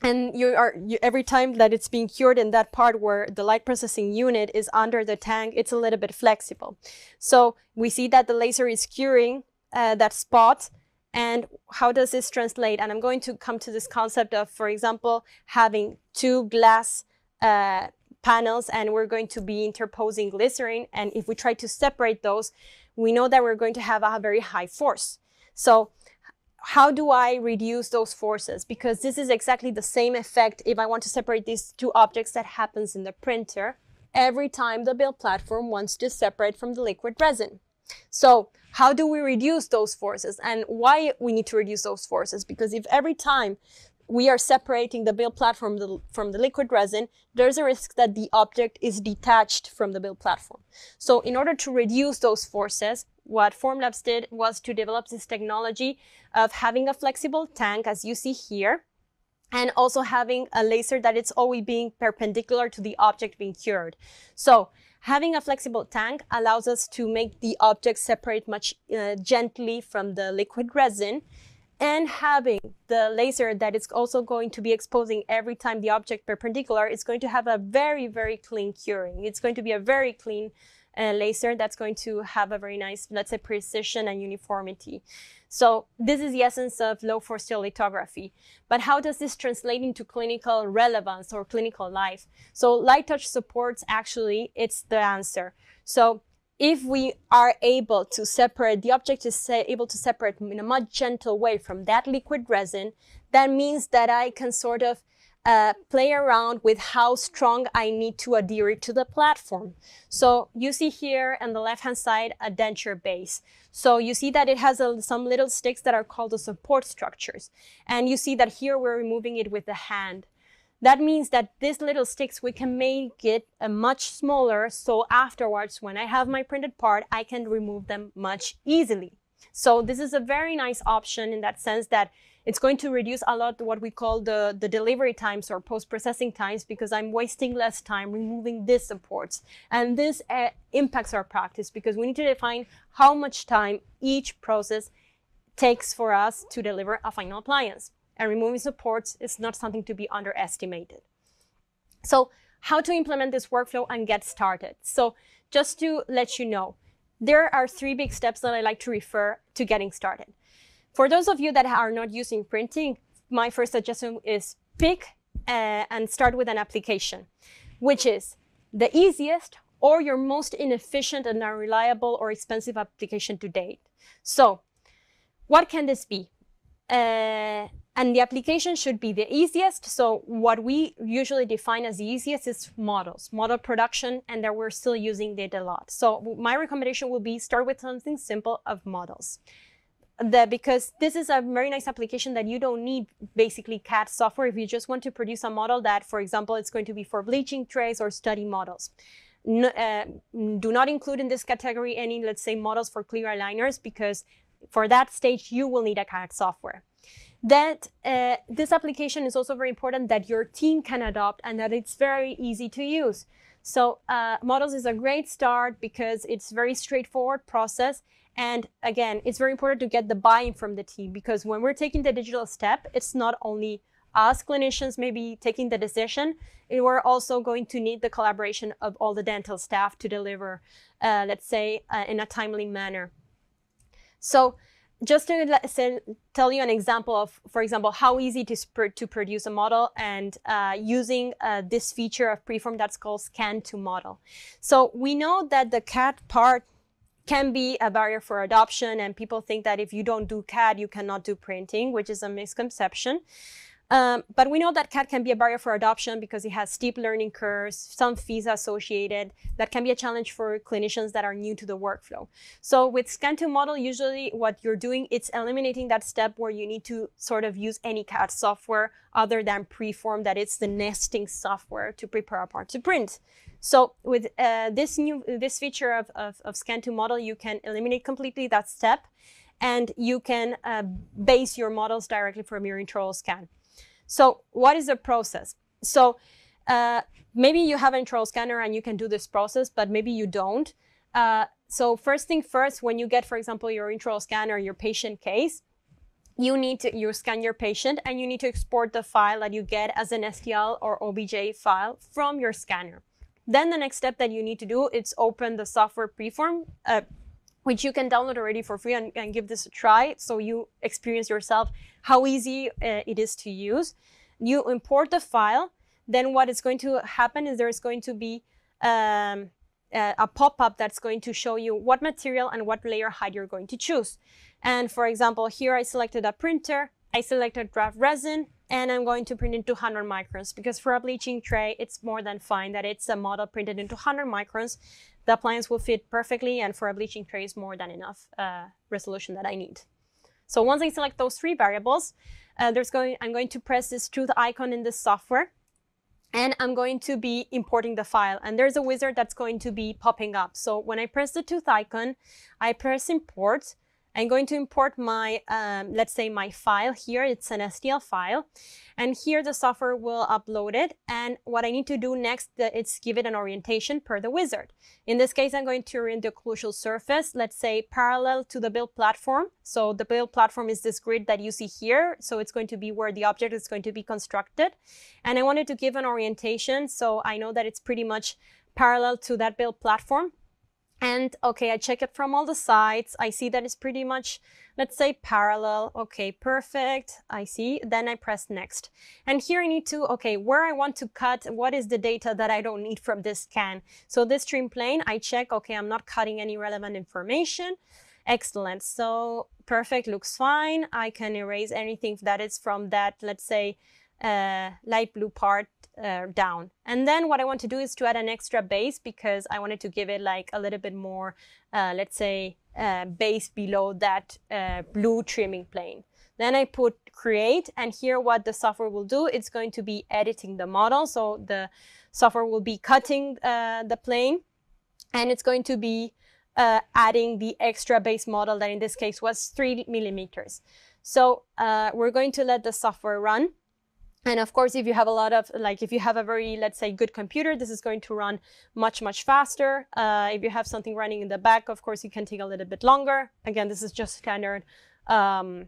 And you are, you, every time that it's being cured in that part where the light processing unit is under the tank, it's a little bit flexible. So we see that the laser is curing uh, that spot. And how does this translate? And I'm going to come to this concept of, for example, having two glass uh, panels and we're going to be interposing glycerin. And if we try to separate those, we know that we're going to have a very high force. So how do I reduce those forces? Because this is exactly the same effect if I want to separate these two objects that happens in the printer every time the build platform wants to separate from the liquid resin. So how do we reduce those forces and why we need to reduce those forces? Because if every time we are separating the build platform the, from the liquid resin, there's a risk that the object is detached from the build platform. So in order to reduce those forces, what Formlabs did was to develop this technology of having a flexible tank, as you see here, and also having a laser that it's always being perpendicular to the object being cured. So having a flexible tank allows us to make the object separate much uh, gently from the liquid resin and having the laser that is also going to be exposing every time the object perpendicular is going to have a very, very clean curing. It's going to be a very clean uh, laser that's going to have a very nice, let's say, precision and uniformity. So this is the essence of low force lithography. But how does this translate into clinical relevance or clinical life? So light touch supports actually, it's the answer. So if we are able to separate, the object is able to separate in a much gentle way from that liquid resin, that means that I can sort of uh, play around with how strong I need to adhere it to the platform. So you see here on the left-hand side, a denture base. So you see that it has a, some little sticks that are called the support structures. And you see that here we're removing it with the hand. That means that these little sticks, we can make it a much smaller. So afterwards, when I have my printed part, I can remove them much easily. So this is a very nice option in that sense that it's going to reduce a lot what we call the, the delivery times or post-processing times because I'm wasting less time removing these supports. And this uh, impacts our practice because we need to define how much time each process takes for us to deliver a final appliance and removing supports is not something to be underestimated. So how to implement this workflow and get started. So just to let you know, there are three big steps that I like to refer to getting started. For those of you that are not using printing, my first suggestion is pick uh, and start with an application, which is the easiest or your most inefficient and unreliable or expensive application to date. So what can this be? Uh, and the application should be the easiest. So what we usually define as the easiest is models, model production, and that we're still using it a lot. So my recommendation will be start with something simple of models. The, because this is a very nice application that you don't need basically CAD software if you just want to produce a model that, for example, it's going to be for bleaching trays or study models. No, uh, do not include in this category any, let's say, models for clear aligners because for that stage, you will need a CAD software that uh, this application is also very important that your team can adopt and that it's very easy to use. So uh, models is a great start because it's very straightforward process. And again, it's very important to get the buy-in from the team because when we're taking the digital step, it's not only us clinicians maybe taking the decision, we're also going to need the collaboration of all the dental staff to deliver, uh, let's say, uh, in a timely manner. So just to say, tell you an example of, for example, how easy is to produce a model and uh, using uh, this feature of PreForm that's called scan to model. So we know that the CAD part can be a barrier for adoption and people think that if you don't do CAD, you cannot do printing, which is a misconception. Um, but we know that CAD can be a barrier for adoption because it has steep learning curves, some fees associated. That can be a challenge for clinicians that are new to the workflow. So with scan to model, usually what you're doing, it's eliminating that step where you need to sort of use any CAD software other than PreForm, that it's the nesting software to prepare a part to print. So with uh, this new this feature of, of, of scan to model, you can eliminate completely that step and you can uh, base your models directly from your intraoral scan. So what is the process? So uh, maybe you have an intraoral scanner and you can do this process, but maybe you don't. Uh, so first thing first, when you get, for example, your intraoral scanner, your patient case, you need to you scan your patient and you need to export the file that you get as an STL or OBJ file from your scanner. Then the next step that you need to do is open the software PreForm, uh, which you can download already for free and, and, give this a try so you experience yourself how easy uh, it is to use. You import the file, then what is going to happen is there's going to be um, a, a pop-up that's going to show you what material and what layer height you're going to choose. And for example, here I selected a printer, I selected draft resin, and I'm going to print in 200 microns because for a bleaching tray, it's more than fine that it's a model printed in 200 microns the appliance will fit perfectly and for a bleaching tray is more than enough uh, resolution that I need. So once I select those three variables, uh, there's going, I'm going to press this tooth icon in the software and I'm going to be importing the file. And there's a wizard that's going to be popping up. So when I press the tooth icon, I press import I'm going to import my, um, let's say my file here, it's an STL file. And here the software will upload it. And what I need to do next is give it an orientation per the wizard. In this case, I'm going to orient the occlusal surface, let's say parallel to the build platform. So the build platform is this grid that you see here. So it's going to be where the object is going to be constructed. And I wanted to give an orientation. So I know that it's pretty much parallel to that build platform. And okay, I check it from all the sides. I see that it's pretty much, let's say parallel. Okay, perfect. I see. Then I press next. And here I need to, okay, where I want to cut, what is the data that I don't need from this scan? So this trim plane, I check, okay, I'm not cutting any relevant information. Excellent. So perfect, looks fine. I can erase anything that is from that, let's say, uh, light blue part uh, down. And then what I want to do is to add an extra base because I wanted to give it like a little bit more, uh, let's say, uh, base below that uh, blue trimming plane. Then I put create and here what the software will do, it's going to be editing the model. So the software will be cutting uh, the plane and it's going to be uh, adding the extra base model that in this case was three millimeters. So we're going to let the software run and of course, if you have a lot of, like if you have a very, let's say, good computer, this is going to run much, much faster. Uh, if you have something running in the back, of course, it can take a little bit longer. Again, this is just standard, um,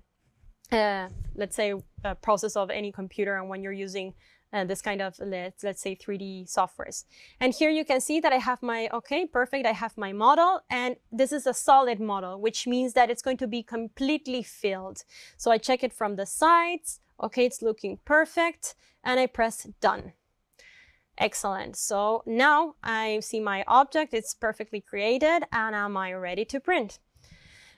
uh, let's say, process of any computer and when you're using uh, this kind of, let's, let's say, 3D softwares. And here you can see that I have my, okay, perfect, I have my model, and this is a solid model, which means that it's going to be completely filled. So I check it from the sides, Okay, it's looking perfect. And I press done. Excellent. So now I see my object, it's perfectly created, and am I ready to print?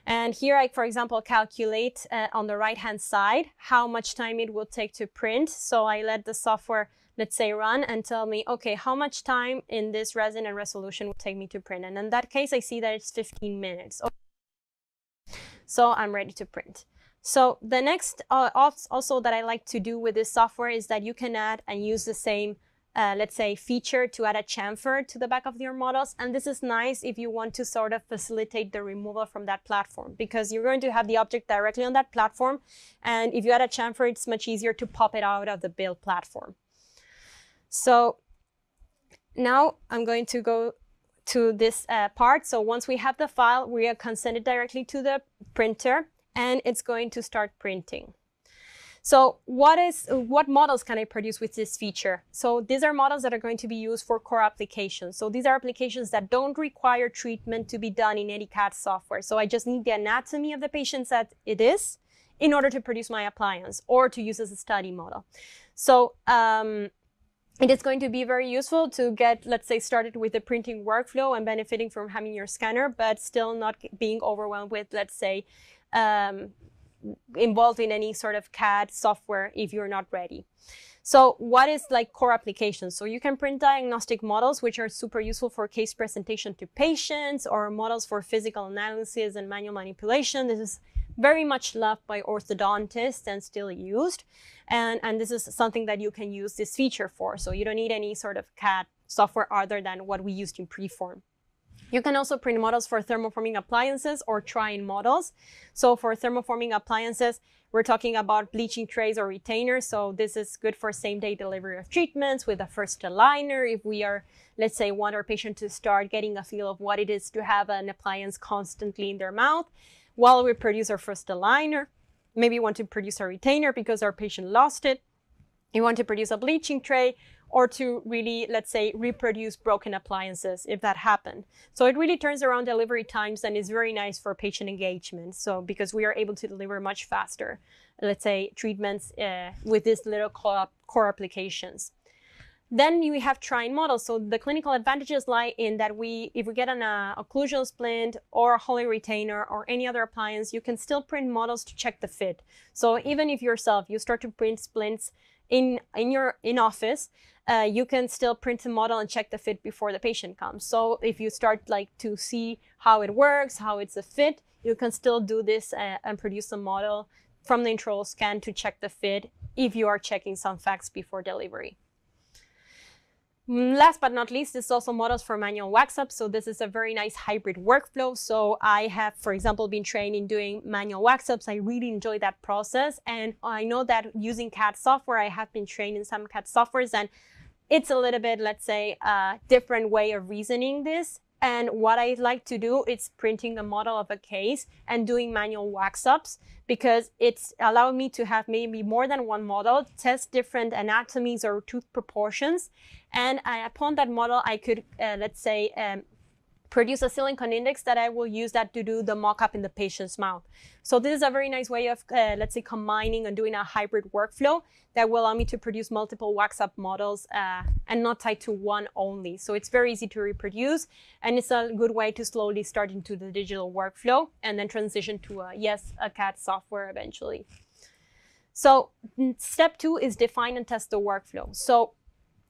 And here I, for example, calculate uh, on the right-hand side how much time it will take to print. So I let the software, let's say, run and tell me, okay, how much time in this resin and resolution will take me to print? And in that case, I see that it's 15 minutes. Okay. So I'm ready to print. So the next uh, also that I like to do with this software is that you can add and use the same, uh, let's say, feature to add a chamfer to the back of your models. And this is nice if you want to sort of facilitate the removal from that platform because you're going to have the object directly on that platform. And if you add a chamfer, it's much easier to pop it out of the build platform. So now I'm going to go to this uh, part. So once we have the file, we send it directly to the printer and it's going to start printing. So what is what models can I produce with this feature? So these are models that are going to be used for core applications. So these are applications that don't require treatment to be done in any CAD software. So I just need the anatomy of the patient that it is in order to produce my appliance or to use as a study model. So um, it is going to be very useful to get, let's say, started with the printing workflow and benefiting from having your scanner, but still not being overwhelmed with, let's say, um, involved in any sort of CAD software if you're not ready. So what is like core applications? So you can print diagnostic models, which are super useful for case presentation to patients or models for physical analysis and manual manipulation. This is very much loved by orthodontists and still used. And, and this is something that you can use this feature for. So you don't need any sort of CAD software other than what we used in PreForm. You can also print models for thermoforming appliances or trying models. So for thermoforming appliances, we're talking about bleaching trays or retainers. So this is good for same day delivery of treatments with a first aligner. If we are, let's say, want our patient to start getting a feel of what it is to have an appliance constantly in their mouth while we produce our first aligner. Maybe want to produce a retainer because our patient lost it. You want to produce a bleaching tray or to really, let's say, reproduce broken appliances if that happened. So it really turns around delivery times and is very nice for patient engagement. So because we are able to deliver much faster, let's say, treatments uh, with these little core, core applications. Then we have trying models. So the clinical advantages lie in that we, if we get an uh, occlusal splint or a Hawley retainer or any other appliance, you can still print models to check the fit. So even if yourself, you start to print splints in, in your in office, uh, you can still print the model and check the fit before the patient comes. So if you start like to see how it works, how it's a fit, you can still do this uh, and produce a model from the intraoral scan to check the fit if you are checking some facts before delivery. Last but not least, this also models for manual wax up. So this is a very nice hybrid workflow. So I have, for example, been trained in doing manual wax ups. I really enjoy that process. And I know that using CAD software, I have been trained in some CAD softwares and it's a little bit, let's say, a different way of reasoning this. And what I like to do is printing the model of a case and doing manual wax ups because it's allowed me to have maybe more than one model, test different anatomies or tooth proportions. And I, upon that model, I could, uh, let's say, um, produce a silicon index that I will use that to do the mock-up in the patient's mouth. So this is a very nice way of, uh, let's say, combining and doing a hybrid workflow that will allow me to produce multiple wax-up models uh, and not tied to one only. So it's very easy to reproduce, and it's a good way to slowly start into the digital workflow and then transition to, a, yes, a CAD software eventually. So step two is define and test the workflow. So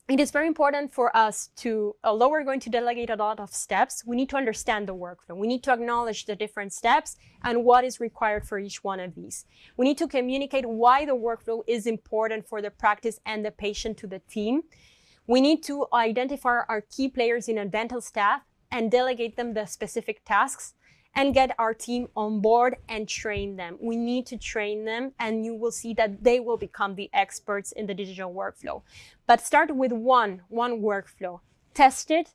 it is very important for us to, although we're going to delegate a lot of steps, we need to understand the workflow. We need to acknowledge the different steps and what is required for each one of these. We need to communicate why the workflow is important for the practice and the patient to the team. We need to identify our key players in dental staff and delegate them the specific tasks and get our team on board and train them. We need to train them, and you will see that they will become the experts in the digital workflow. But start with one, one workflow. Test it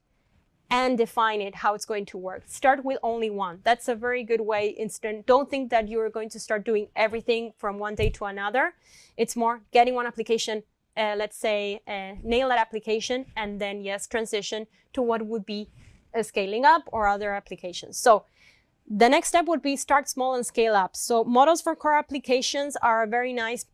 and define it how it's going to work. Start with only one. That's a very good way. Instant. Don't think that you're going to start doing everything from one day to another. It's more getting one application, uh, let's say, uh, nail that application, and then yes, transition to what would be a scaling up or other applications. So the next step would be start small and scale up. So models for core applications are a very nice,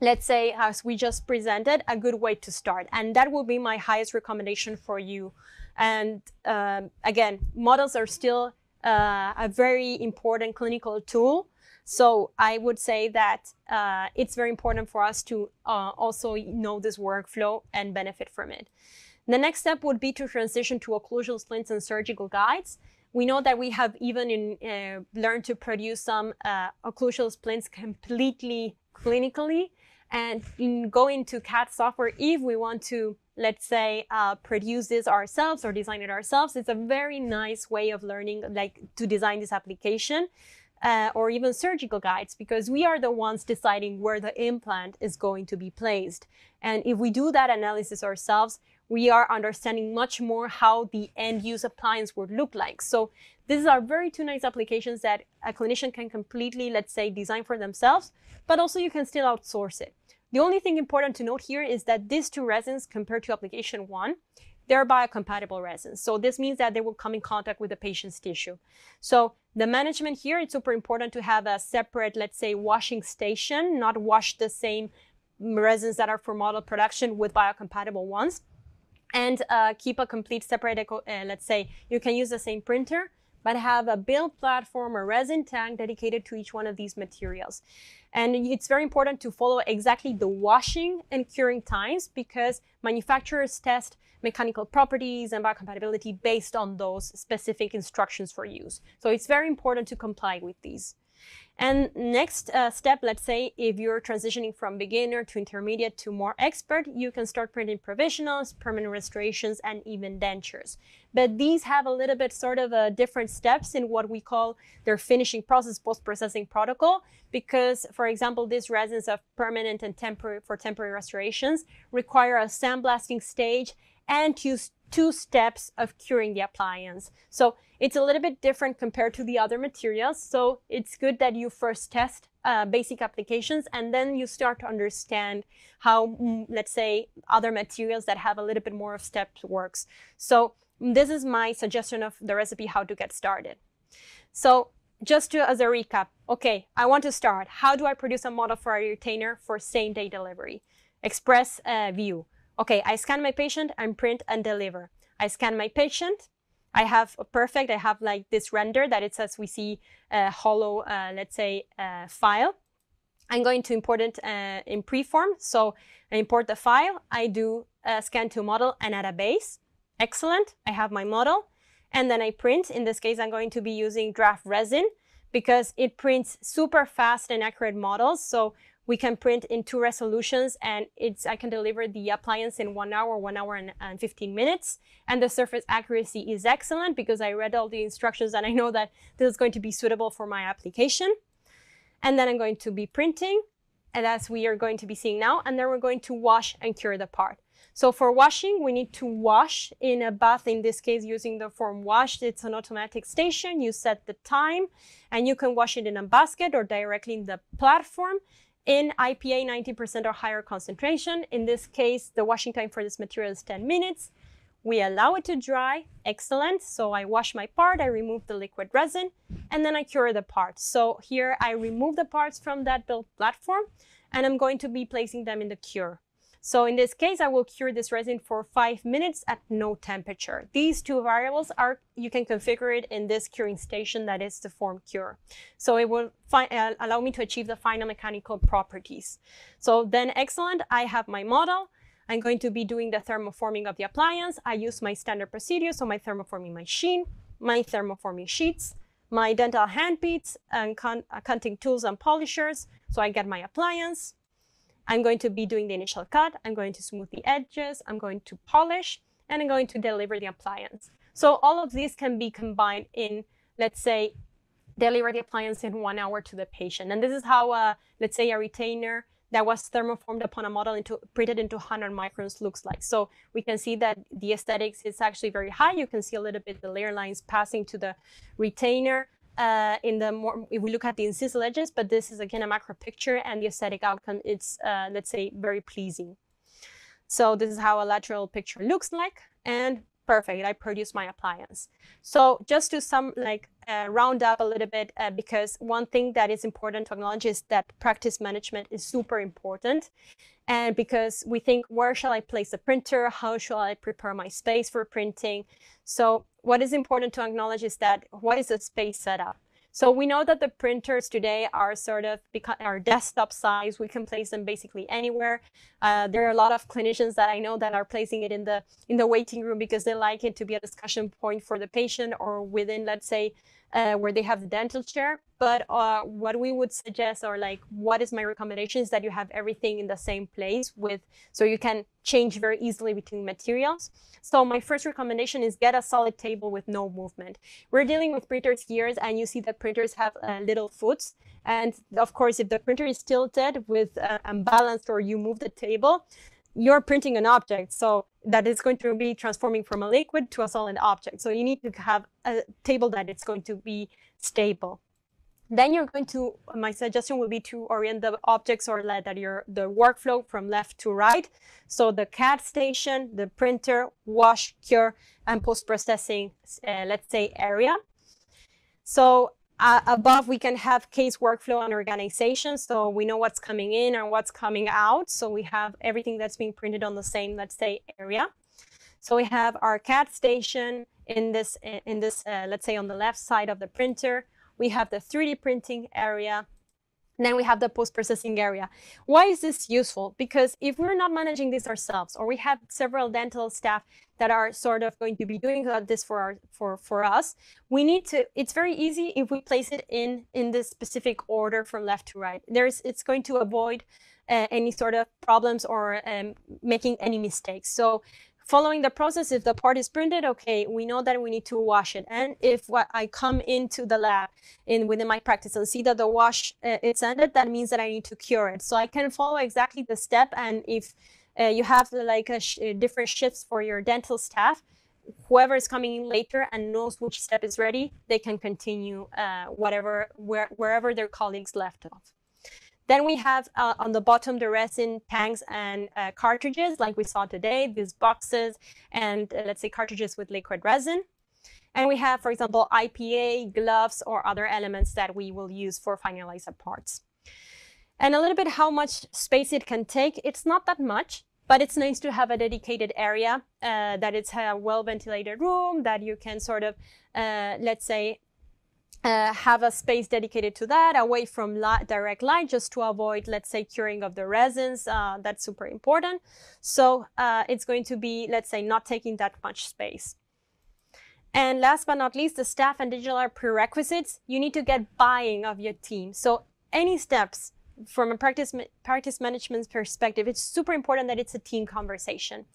let's say, as we just presented, a good way to start. And that will be my highest recommendation for you. And um, again, models are still uh, a very important clinical tool. So I would say that uh, it's very important for us to uh, also know this workflow and benefit from it. The next step would be to transition to occlusal splints and surgical guides. We know that we have even in, uh, learned to produce some uh, occlusal splints completely clinically and in go into CAD software if we want to, let's say, uh, produce this ourselves or design it ourselves. It's a very nice way of learning, like to design this application. Uh, or even surgical guides because we are the ones deciding where the implant is going to be placed. And if we do that analysis ourselves, we are understanding much more how the end use appliance would look like. So these are very two nice applications that a clinician can completely, let's say, design for themselves, but also you can still outsource it. The only thing important to note here is that these two resins compared to application one, they're biocompatible resins. So this means that they will come in contact with the patient's tissue. So the management here, it's super important to have a separate, let's say, washing station, not wash the same resins that are for model production with biocompatible ones and uh, keep a complete separate, uh, let's say you can use the same printer, but have a build platform or resin tank dedicated to each one of these materials. And it's very important to follow exactly the washing and curing times because manufacturers test mechanical properties and biocompatibility based on those specific instructions for use. So it's very important to comply with these. And next uh, step, let's say if you're transitioning from beginner to intermediate to more expert, you can start printing provisionals, permanent restorations, and even dentures. But these have a little bit sort of a different steps in what we call their finishing process post-processing protocol, because for example, these resins of permanent and temporary for temporary restorations require a sandblasting stage and use two steps of curing the appliance. So it's a little bit different compared to the other materials. So it's good that you first test uh, basic applications and then you start to understand how, mm, let's say, other materials that have a little bit more of steps works. So this is my suggestion of the recipe how to get started. So just to, as a recap, okay, I want to start. How do I produce a model for a retainer for same day delivery? Express uh, view. Okay, I scan my patient and print and deliver. I scan my patient. I have a perfect, I have like this render that it says we see a hollow, uh, let's say, uh, file. I'm going to import it uh, in PreForm. So I import the file. I do scan to model and add a base. Excellent. I have my model. And then I print. In this case, I'm going to be using draft resin because it prints super fast and accurate models. So we can print in two resolutions and it's I can deliver the appliance in one hour, one hour and, and 15 minutes. And the surface accuracy is excellent because I read all the instructions and I know that this is going to be suitable for my application. And then I'm going to be printing and as we are going to be seeing now, and then we're going to wash and cure the part. So for washing, we need to wash in a bath, in this case, using the Form Wash. It's an automatic station. You set the time and you can wash it in a basket or directly in the platform in IPA 90% or higher concentration. In this case, the washing time for this material is 10 minutes. We allow it to dry, excellent. So I wash my part, I remove the liquid resin, and then I cure the parts. So here I remove the parts from that build platform, and I'm going to be placing them in the cure. So in this case, I will cure this resin for five minutes at no temperature. These two variables are, you can configure it in this curing station that is the Form Cure. So it will uh, allow me to achieve the final mechanical properties. So then excellent, I have my model. I'm going to be doing the thermoforming of the appliance. I use my standard procedure, so my thermoforming machine, my thermoforming sheets, my dental handpiece and uh, cutting tools and polishers. So I get my appliance, I'm going to be doing the initial cut, I'm going to smooth the edges, I'm going to polish, and I'm going to deliver the appliance. So all of these can be combined in, let's say, deliver the appliance in one hour to the patient. And this is how, uh, let's say, a retainer that was thermoformed upon a model into printed into 100 microns looks like. So we can see that the aesthetics is actually very high. You can see a little bit the layer lines passing to the retainer uh, in the more, if we look at the incisional edges, but this is again a macro picture and the aesthetic outcome, it's, uh, let's say, very pleasing. So this is how a lateral picture looks like and perfect, I produce my appliance. So just to some like uh, round up a little bit, uh, because one thing that is important to acknowledge is that practice management is super important. And because we think, where shall I place the printer? How shall I prepare my space for printing? So what is important to acknowledge is that what is the space setup? So we know that the printers today are sort of our desktop size. We can place them basically anywhere. Uh, there are a lot of clinicians that I know that are placing it in the in the waiting room because they like it to be a discussion point for the patient or within, let's say, uh, where they have the dental chair. But uh, what we would suggest, or like, what is my recommendation, is that you have everything in the same place with, so you can change very easily between materials. So my first recommendation is get a solid table with no movement. We're dealing with printers here, and you see that printers have uh, little foots. And of course, if the printer is tilted with uh, unbalanced or you move the table, you're printing an object. So that is going to be transforming from a liquid to a solid object. So you need to have a table that it's going to be stable. Then you're going to, my suggestion would be to orient the objects or let that your the workflow from left to right. So the CAD station, the printer, wash, cure, and post-processing, uh, let's say area. So uh, above, we can have case workflow and organization. So we know what's coming in and what's coming out. So we have everything that's being printed on the same, let's say, area. So we have our CAD station in this, in this uh, let's say, on the left side of the printer. We have the 3D printing area then we have the post-processing area. Why is this useful? Because if we're not managing this ourselves, or we have several dental staff that are sort of going to be doing this for our, for for us, we need to. It's very easy if we place it in in this specific order from left to right. There's it's going to avoid uh, any sort of problems or um, making any mistakes. So Following the process, if the part is printed, okay, we know that we need to wash it. And if what I come into the lab in within my practice and see that the wash uh, it's ended, that means that I need to cure it. So I can follow exactly the step. And if uh, you have like sh different shifts for your dental staff, whoever is coming in later and knows which step is ready, they can continue uh, whatever where, wherever their colleagues left off. Then we have uh, on the bottom the resin tanks and uh, cartridges like we saw today, these boxes and uh, let's say cartridges with liquid resin. And we have, for example, IPA, gloves, or other elements that we will use for finalizer parts. And a little bit how much space it can take. It's not that much, but it's nice to have a dedicated area uh, that it's a well ventilated room that you can sort of, uh, let's say, uh, have a space dedicated to that away from light, direct light just to avoid let's say curing of the resins uh, that's super important. So uh, it's going to be let's say not taking that much space. And last but not least the staff and digital prerequisites. You need to get buying of your team. So any steps from a practice practice management perspective, it's super important that it's a team conversation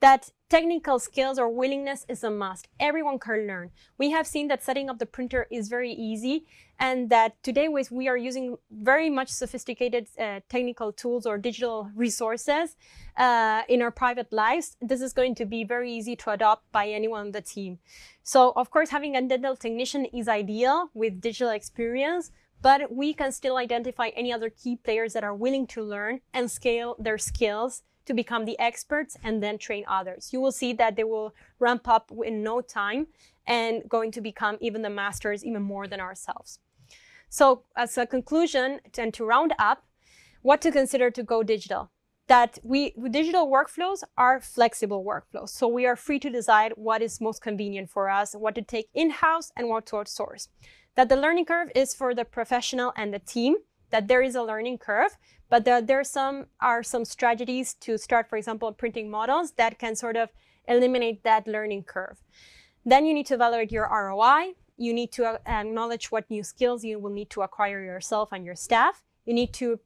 that technical skills or willingness is a must. Everyone can learn. We have seen that setting up the printer is very easy and that today with we are using very much sophisticated uh, technical tools or digital resources uh, in our private lives. This is going to be very easy to adopt by anyone on the team. So of course, having a dental technician is ideal with digital experience, but we can still identify any other key players that are willing to learn and scale their skills to become the experts and then train others. You will see that they will ramp up in no time and going to become even the masters even more than ourselves. So as a conclusion and to round up, what to consider to go digital? That we digital workflows are flexible workflows. So we are free to decide what is most convenient for us, what to take in-house and what to outsource. That the learning curve is for the professional and the team, that there is a learning curve, but there, there some, are some strategies to start, for example, printing models that can sort of eliminate that learning curve. Then you need to evaluate your ROI. You need to uh, acknowledge what new skills you will need to acquire yourself and your staff. You need to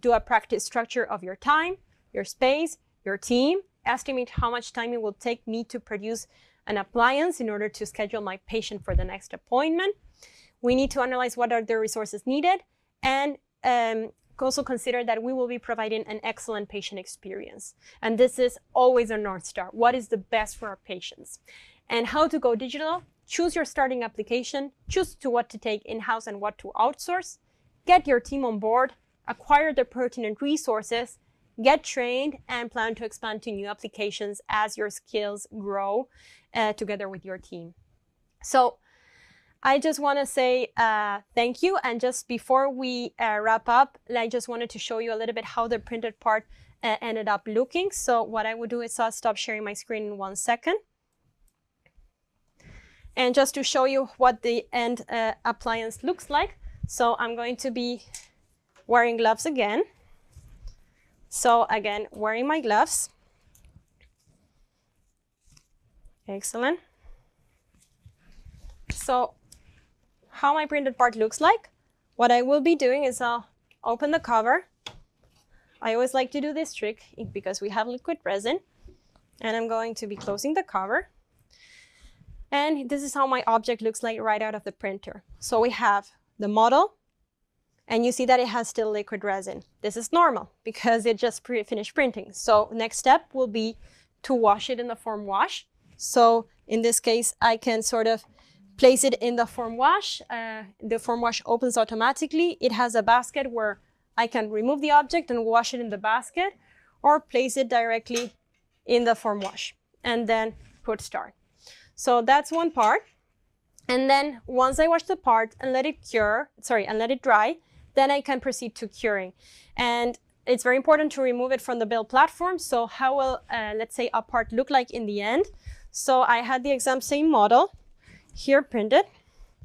do a practice structure of your time, your space, your team, estimate how much time it will take me to produce an appliance in order to schedule my patient for the next appointment. We need to analyze what are the resources needed and um, also consider that we will be providing an excellent patient experience. And this is always a North Star. What is the best for our patients? And how to go digital? Choose your starting application, choose to what to take in-house and what to outsource, get your team on board, acquire the pertinent resources, get trained, and plan to expand to new applications as your skills grow uh, together with your team. So I just want to say uh, thank you. And just before we uh, wrap up, I just wanted to show you a little bit how the printed part uh, ended up looking. So what I will do is I'll stop sharing my screen in one second. And just to show you what the end uh, appliance looks like. So I'm going to be wearing gloves again. So again, wearing my gloves. Excellent. So how my printed part looks like. What I will be doing is I'll open the cover. I always like to do this trick because we have liquid resin. And I'm going to be closing the cover. And this is how my object looks like right out of the printer. So we have the model, and you see that it has still liquid resin. This is normal because it just finished printing. So next step will be to wash it in the Form Wash. So in this case, I can sort of place it in the Form Wash. Uh, the Form Wash opens automatically. It has a basket where I can remove the object and wash it in the basket or place it directly in the Form Wash and then put start. So that's one part. And then once I wash the part and let it cure, sorry, and let it dry, then I can proceed to curing. And it's very important to remove it from the build platform. So how will, uh, let's say, a part look like in the end? So I had the exact same model here printed.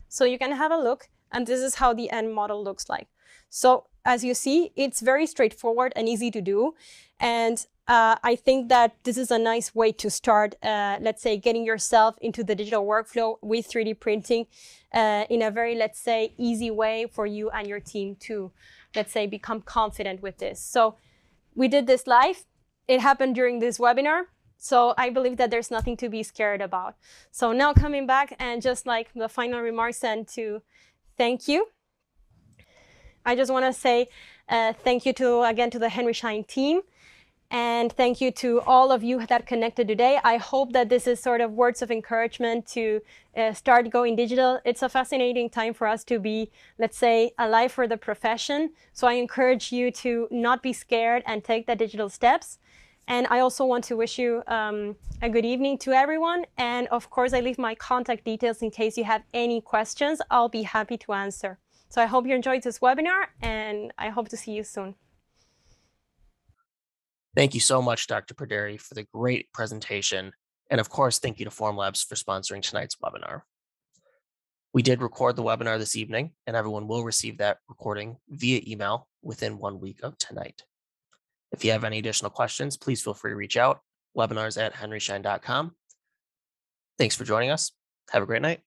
So you can have a look and this is how the end model looks like. So as you see, it's very straightforward and easy to do. And uh, I think that this is a nice way to start, uh, let's say, getting yourself into the digital workflow with 3D printing uh, in a very, let's say, easy way for you and your team to, let's say, become confident with this. So we did this live. It happened during this webinar. So I believe that there's nothing to be scared about. So now coming back and just like the final remarks and to thank you. I just want to say uh, thank you to again to the Henry Schein team. And thank you to all of you that connected today. I hope that this is sort of words of encouragement to uh, start going digital. It's a fascinating time for us to be, let's say, alive for the profession. So I encourage you to not be scared and take the digital steps. And I also want to wish you um, a good evening to everyone. And of course, I leave my contact details in case you have any questions. I'll be happy to answer. So I hope you enjoyed this webinar and I hope to see you soon. Thank you so much, Dr. Praderi, for the great presentation. And of course, thank you to Formlabs for sponsoring tonight's webinar. We did record the webinar this evening, and everyone will receive that recording via email within one week of tonight. If you have any additional questions, please feel free to reach out. Webinars at henryschein.com. Thanks for joining us. Have a great night.